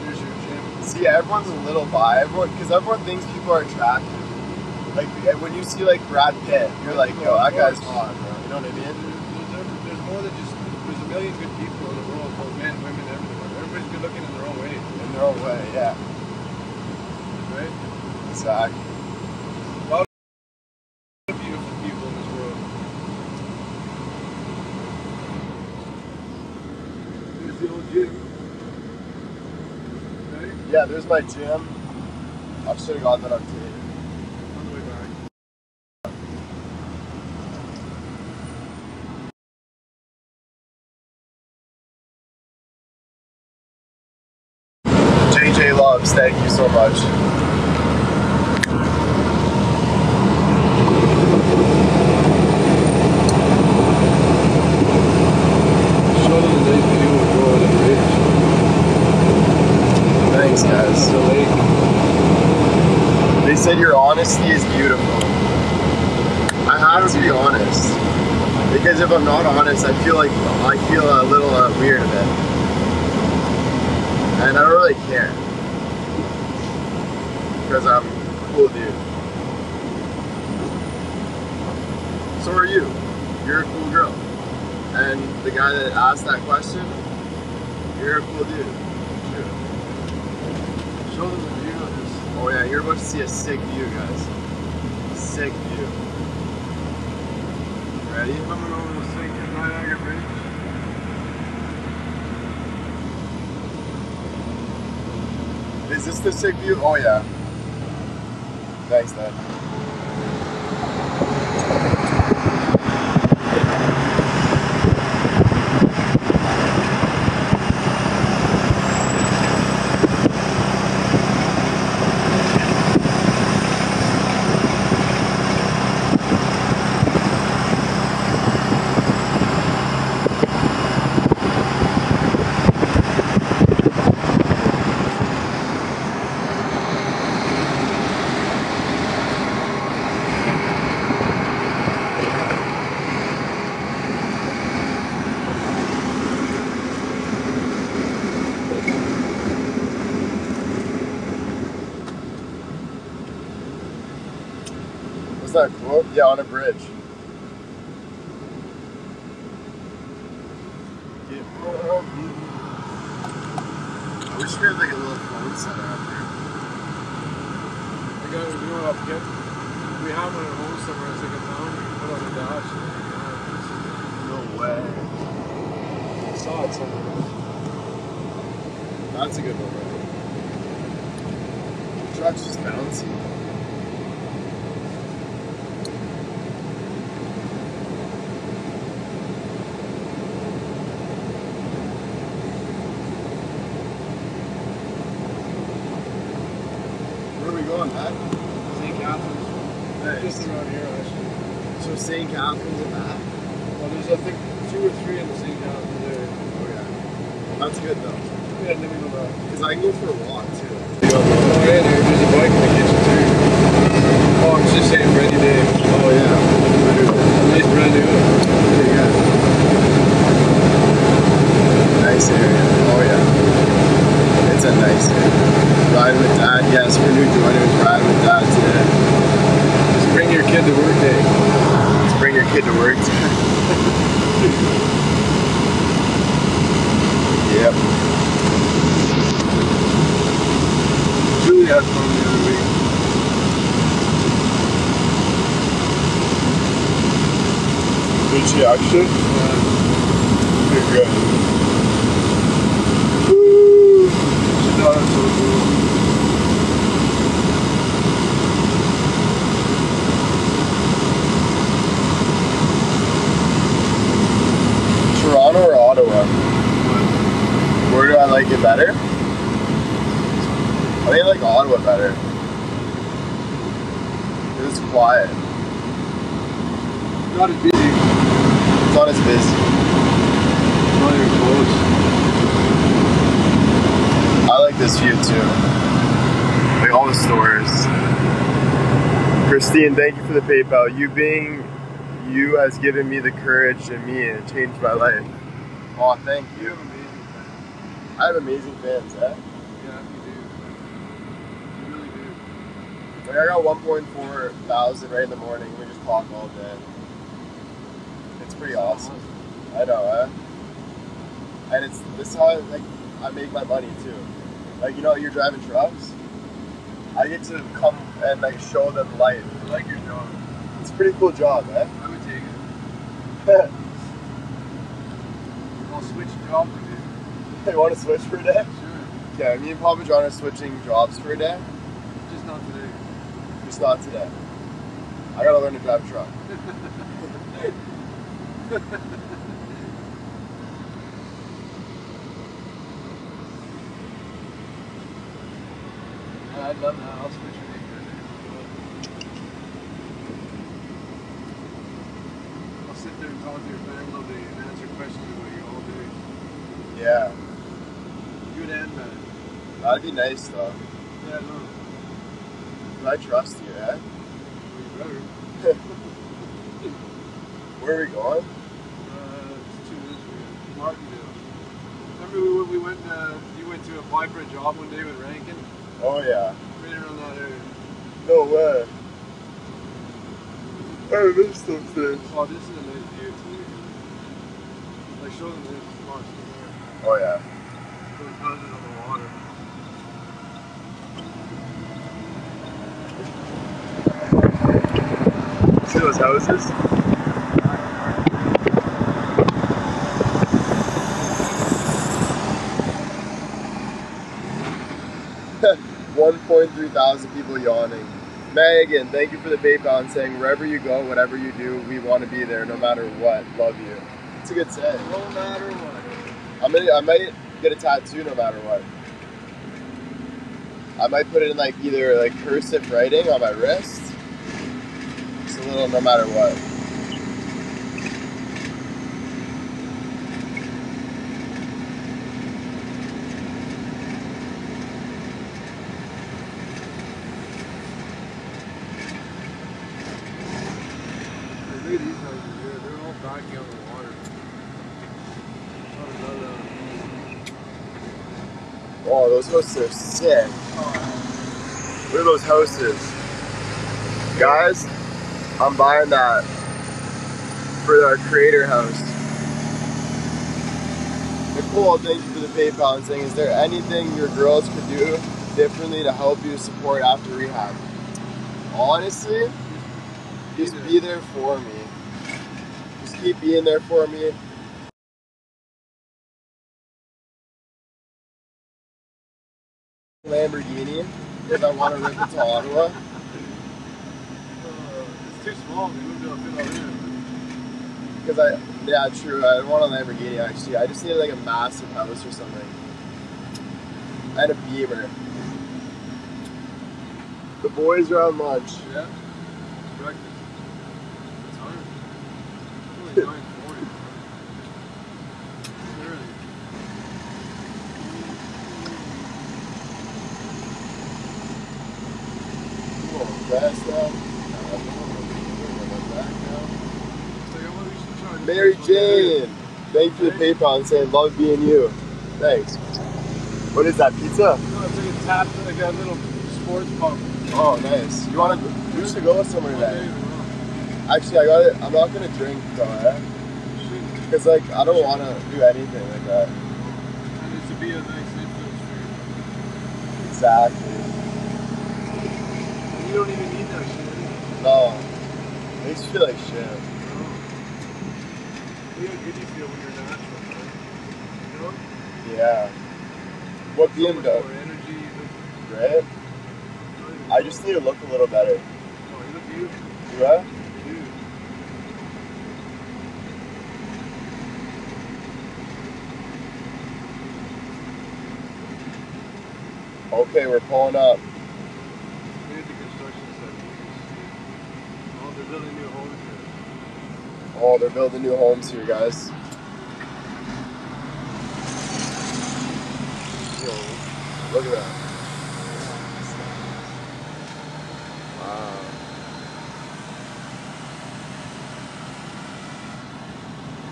Here's your gym. See, everyone's a little bi. Everyone, because everyone thinks people are attractive. Like eh, when you see like Brad Pitt, you're like, yo, that guy's hot, bro. You know what I mean? There's, more than just million good people in the world, both men, women, everywhere. Everybody's good looking in their own way, In their own way, yeah. right? Exactly. Beautiful people in this world. Here's the old gym. Right? Yeah, there's my gym. I should have got that on tape. On the way back. JJ Loves, thank you so much. Thanks, guys. The lake. They said your honesty is beautiful. I have to be honest. Because if I'm not honest, I feel like I feel a little uh, weird of it. And I don't really care. Because I'm a cool dude. So are you. You're a cool girl. And the guy that asked that question, you're a cool dude. Too. Show them the view of this. Oh yeah, you're about to see a sick view, guys. Sick view. Ready? Coming over the St. Niagara Bridge. Is this the sick view? Oh yeah. Thanks, Dad. Was that cool? Yeah, on a bridge. Yeah. I wish we had like a little phone center up here. I got to do it up again. We have one at home somewhere. It's like a town. You can put on a dash. and No way. I saw it somewhere. That's a good one. Right? The truck's just bouncy. Where are we going, Pat? St. Catharines. Just around here, actually. So St. Catharines and that? Well, there's, I think, two or three in the St. Catharines there. Oh yeah. That's good though. Yeah, and then we go back. Because I can go for a walk too. Oh, yeah, there, there's a bike in the kitchen, too. Oh, it's just saying ready day. Oh yeah. Nice brand new. Pretty good. Nice area. Oh yeah. It's a nice area. Riding with dad. Yes, we're new joiners. Riding with dad today. Just bring your kid to work day. Let's bring your kid to work today. yep. Julie had fun the other week. Did she actually? Pretty good. She thought it was so cool. Toronto or Ottawa? Where do I like it better? I like Ottawa better. It's quiet. Not as busy. It's not as busy. Not even close. I like this view too. Like all the stores. Christine, thank you for the PayPal. You being you has given me the courage in me and it changed my life. Oh, thank You you. have amazing fans. I have amazing fans, eh? Yeah, you do. You really do. Like I got 1.4 thousand right in the morning. We just talk all day. It's pretty awesome. I know, eh? And it's this is how like I make my money too. Like you know, you're driving trucks. I get to come and like show them life. I like your job. It's a pretty cool job, eh? I would take it. I'll switch jobs with you. you want to switch for a day? Sure. Yeah, me and Papa John are switching jobs for a day. Just not today. Just not today. I gotta learn to drive a truck. Yeah, I'd love that. I'll switch with you for a. I'll sit there and talk to your family all day and answer questions about you all day. Yeah. Good and bad. That'd be nice though. Yeah, no. I trust you, eh? Where are we going? Uh, it's two minutes from. Martindale. Remember we, we went, uh, you went to apply for a job one day with Rankin? Oh yeah. Right around that area. No way. I missed those things. Oh, this is a nice view too. Like show them this. Oh yeah. Those houses on the water. See those houses? One point three thousand people yawning. Megan, thank you for the PayPal and saying wherever you go, whatever you do, we want to be there no matter what. Love you. It's a good say. No matter what. I'm gonna, I might get a tattoo no matter what. I might put it in like either like cursive writing on my wrist. Just a little no matter what. Oh, those houses are sick. Look at those houses. Guys, I'm buying that for our creator house. Nicole, thank you for the PayPal saying, is there anything your girls could do differently to help you support after rehab? Honestly, just be there for me. Just keep being there for me. Lamborghini if I want to rip it to Ottawa. Too small. We moved to fit out here. Because I, yeah, true. I don't want a Lamborghini actually. I just need like a massive house or something. And a Beamer. The boys are on lunch. Yeah. Breakfast. It's hard. It's only 940. It's early. Oh, fast now. It's like, oh, we should try and- Mary Jane, thank you for the PayPal and saying love being you. Thanks. What is that pizza? No, it's like a tap, like a little sports pump. Oh, nice. You want to? We should go somewhere today. in a row. Actually, I got it. I'm not gonna drink though, eh? Cause like I don't want to do anything like that. And it's to be a nice influence for you. Exactly. You don't even need that shit. No. Makes you feel like shit. How good you feel when you're natural, man. You know? Yeah. What So much BMW? more energy. You look, Right? you don't even- I just need to look a little better. Oh, you look beautiful. Do I? Okay, we're pulling up. Look at the construction site. You can see. Oh, they're building new homes here. Oh, they're building new homes here, guys. Look at that. Wow.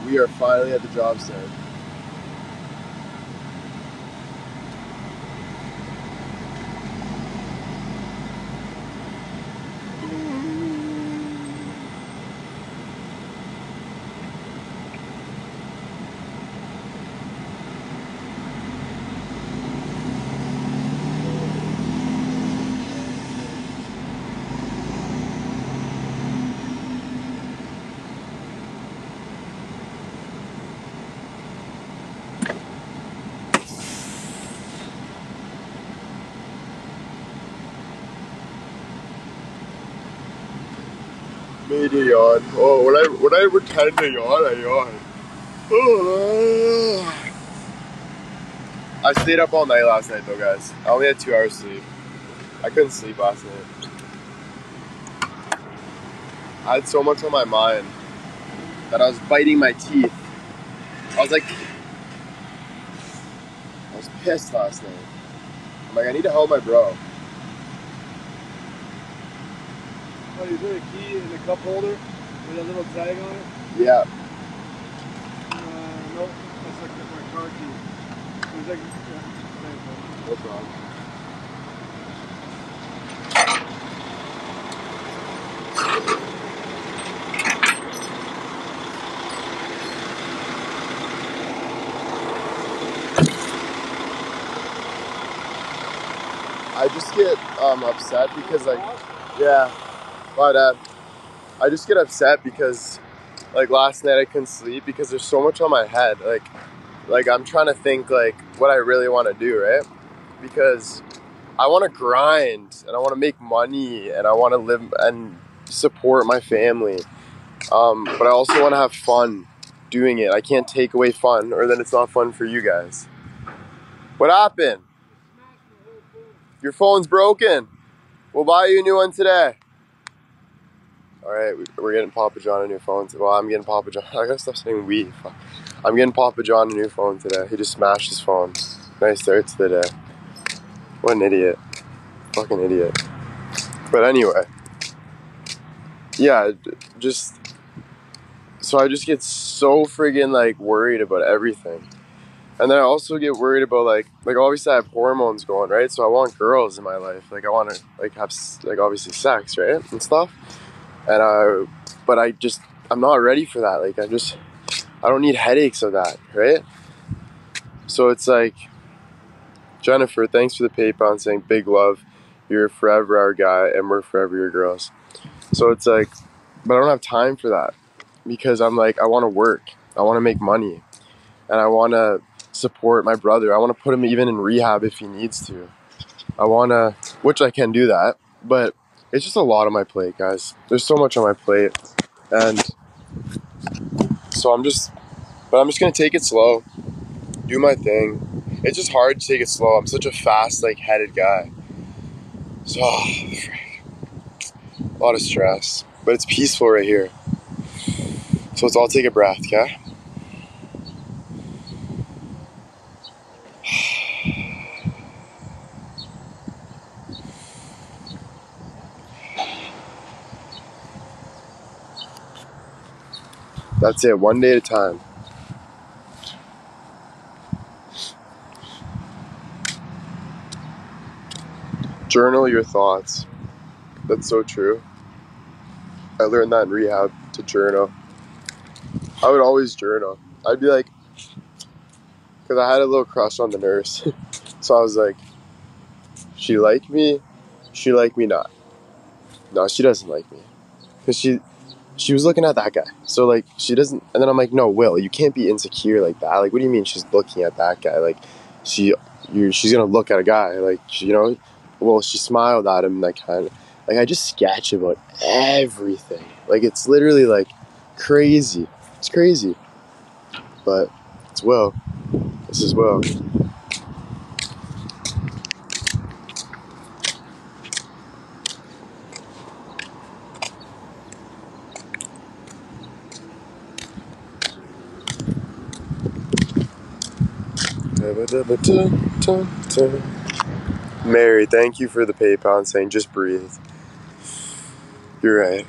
We are finally at the job site. Made a yawn. Oh, when I when I pretend to yawn, I yawn. Oh. I stayed up all night last night though, guys. I only had two hours sleep. I couldn't sleep last night. I had so much on my mind that I was biting my teeth. I was like, I was pissed last night. I'm like, I need to help my bro. Oh, is there a key in the cup holder with a little tag on it? Yeah. Uh, no, that's like my car key. Like, yeah, thanks, man. No problem. I just get um, upset because like yeah, but uh, I just get upset because like last night I couldn't sleep because there's so much on my head. Like like I'm trying to think like what I really want to do, right? Because I want to grind and I want to make money and I want to live and support my family. Um, but I also want to have fun doing it. I can't take away fun or then it's not fun for you guys. What happened? Your phone's broken. We'll buy you a new one today. All right, we- we're getting Papa John a new phone. Well, I'm getting Papa John. I gotta stop saying we. I'm getting Papa John a new phone today. He just smashed his phone. Nice start to the day. What an idiot. Fucking idiot. But anyway. Yeah, just. So I just get so friggin' like worried about everything. And then I also get worried about like like obviously I have hormones going right, so I want girls in my life. Like I want to like have like obviously sex right and stuff. And I, but I just I'm not ready for that. Like I just I don't need headaches of that right. So it's like Jennifer, thanks for the PayPal saying big love. You're forever our guy, and we're forever your girls. So it's like, but I don't have time for that because I'm like I want to work. I want to make money, and I want to support my brother. I want to put him even in rehab if he needs to. I want to, which I can do that, but it's just a lot on my plate, guys. There's so much on my plate, and so I'm just, but I'm just gonna take it slow, do my thing. It's just hard to take it slow. I'm such a fast, like, headed guy. So, oh, a lot of stress, but it's peaceful right here. So let's all take a breath, okay? That's it, one day at a time. Journal your thoughts. That's so true. I learned that in rehab to journal. I would always journal. I'd be like, because I had a little crush on the nurse. so I was like, she like me, she like me not. No, she doesn't like me. Because she, she was looking at that guy. So like she doesn't and then I'm like, no, Will, you can't be insecure like that. Like what do you mean she's looking at that guy? Like she you she's gonna look at a guy, like she, you know well she smiled at him that kind of like I just sketch about everything. Like it's literally like crazy. It's crazy. But it's Will. This is Will. Mary, thank you for the PayPal saying just breathe. You're right.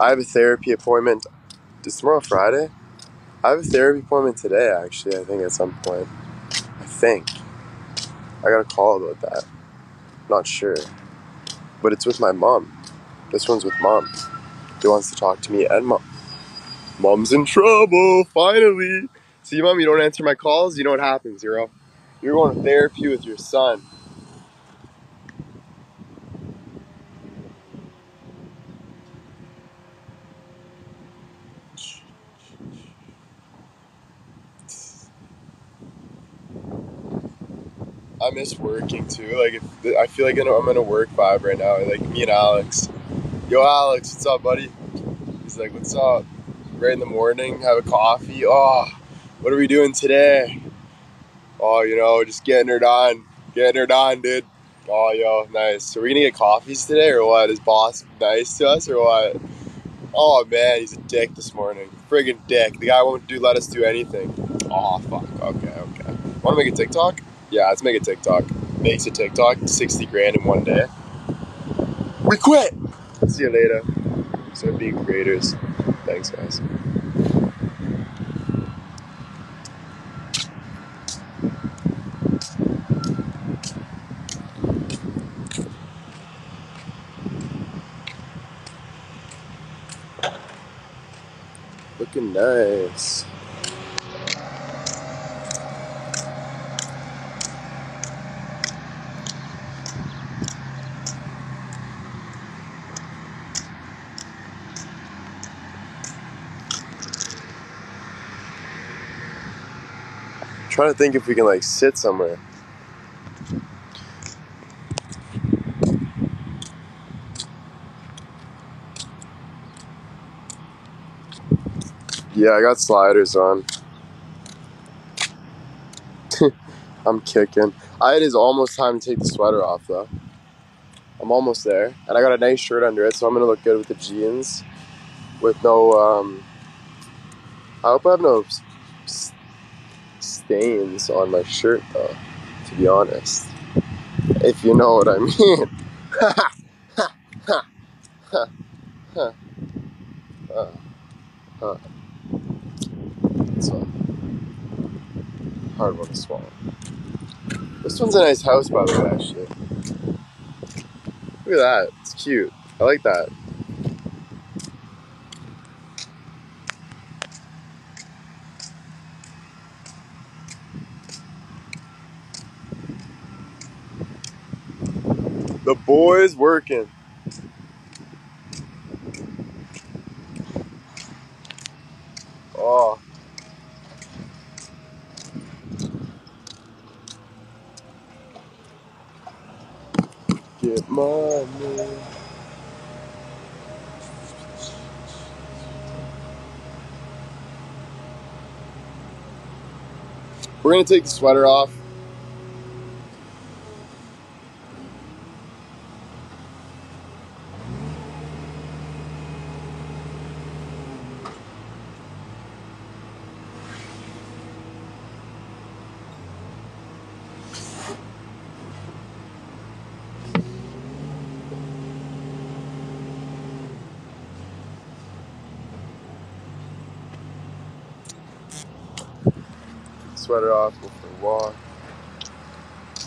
I have a therapy appointment. Is tomorrow Friday? I have a therapy appointment today, actually, I think at some point. I think. I got a call about that. Not sure. But it's with my mom. This one's with mom. He wants to talk to me and mom. Mom's in trouble, finally. See, mom, you don't answer my calls, you know what happens, hero. You're going to therapy with your son. I miss working too. Like, I feel like I'm in a work vibe right now. Like me and Alex. Yo, Alex, what's up, buddy? He's like, what's up? Right in the morning, have a coffee. Oh, what are we doing today? Oh, you know, just getting her done. Getting her done, dude. Oh, yo, nice. So we're gonna get coffees today, or what? Is boss nice to us, or what? Oh man, he's a dick this morning. Friggin' dick. The guy won't do let us do anything. Oh fuck. Okay, okay. Want to make a TikTok? Yeah, let's make a TikTok. Makes a TikTok, 60 grand in one day. We quit! See you later. Start being creators. Thanks, guys. Looking nice. trying to think if we can like sit somewhere. Yeah, I got sliders on. I'm kicking. I, it is almost time to take the sweater off though. I'm almost there. And I got a nice shirt under it, so I'm gonna look good with the jeans. With no, um, I hope I have no stains on my shirt though, to be honest. If you know what I mean. It's a hard one. This one's a nice house, by the way, actually. Look at that. It's cute. I like that. The boys working. Oh. Get money. We're gonna take the sweater off. Sweater off, go for a walk.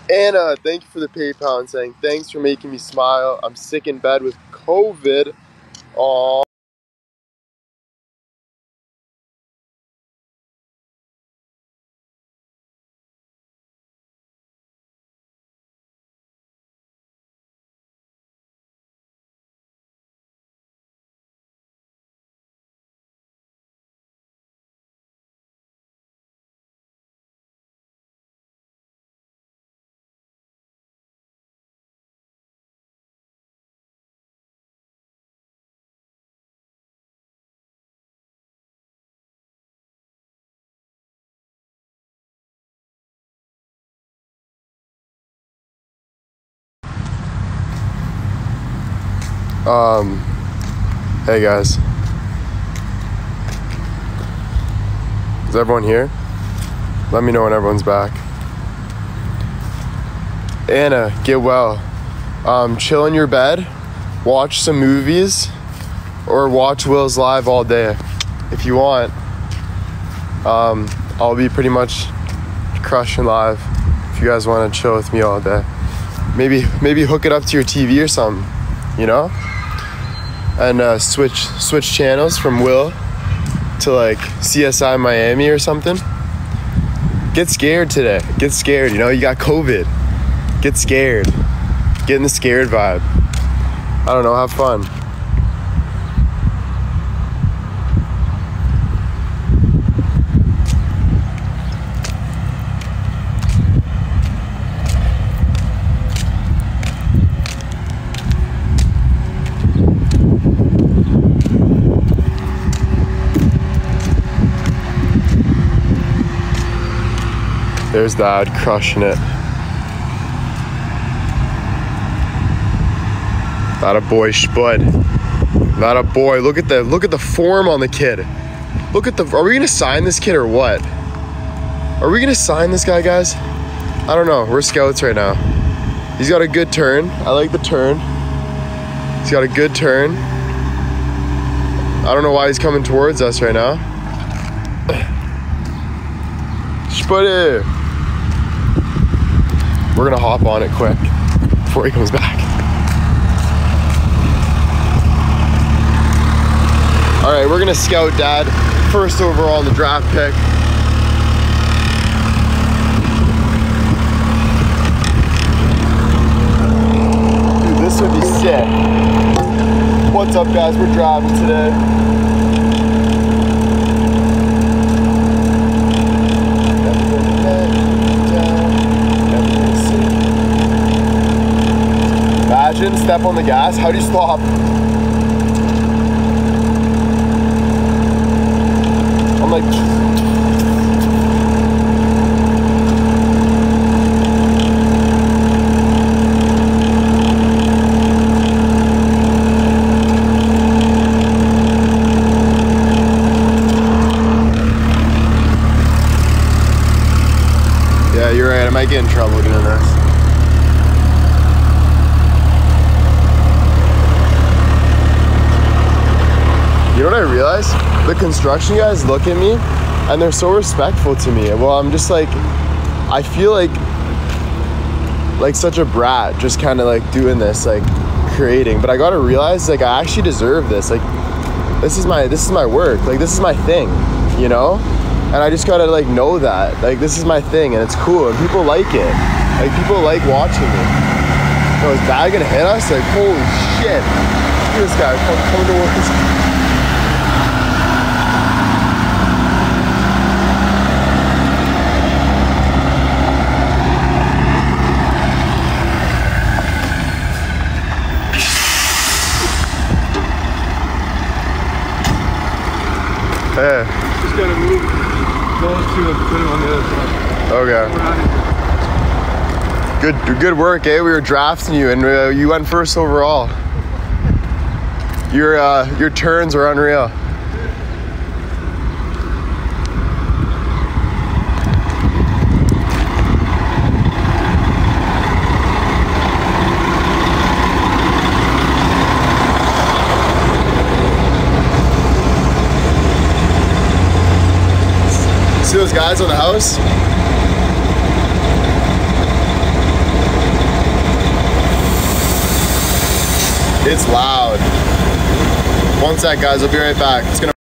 Anna, uh, thank you for the PayPal and saying thanks for making me smile. I'm sick in bed with COVID. Aww. Um, hey guys. Is everyone here? Let me know when everyone's back. Anna, get well. Um, chill in your bed, watch some movies, or watch Will's live all day. If you want, um, I'll be pretty much crushing live. If you guys want to chill with me all day, maybe maybe hook it up to your TV or something, you know, and uh, switch switch channels from Will to like CSI Miami or something. Get scared today. Get scared. You know, you got COVID. Get scared. Get in the scared vibe. I don't know. Have fun. There's Dad crushing it. That a boy, Spud. That a boy. Look at the look at the form on the kid. Look at the. Are we gonna sign this kid or what? Are we gonna sign this guy, guys? I don't know. We're scouts right now. He's got a good turn. I like the turn. He's got a good turn. I don't know why he's coming towards us right now. Spuddy! We're gonna hop on it quick before he comes back. All right, we're gonna scout dad first overall in the draft pick. Dude, this would be sick. What's up, guys? We're driving today. Step on the gas. How do you stop? I'm like, yeah, you're right. I might get in trouble doing this. You know what I realized? The construction guys look at me and they're so respectful to me. Well, I'm just like, I feel like like such a brat just kind of like doing this like creating. But i gotta realize like i actually deserve this. Like this is my this is my work. Like this is my thing you know? And i just gotta like know that. Like this is my thing and it's cool and people like it. Like people like watching me. So is bad gonna hit us? Like holy shit. This guy. Come, towards us Hey, Just gotta move those two and put them on the other side. okay. We're out of here. Good, good work, eh? We were drafting you, and uh, you went first overall. Your uh, your turns are unreal. See those guys on the house? It's loud. One sec, guys. I'll be right back. It's gonna.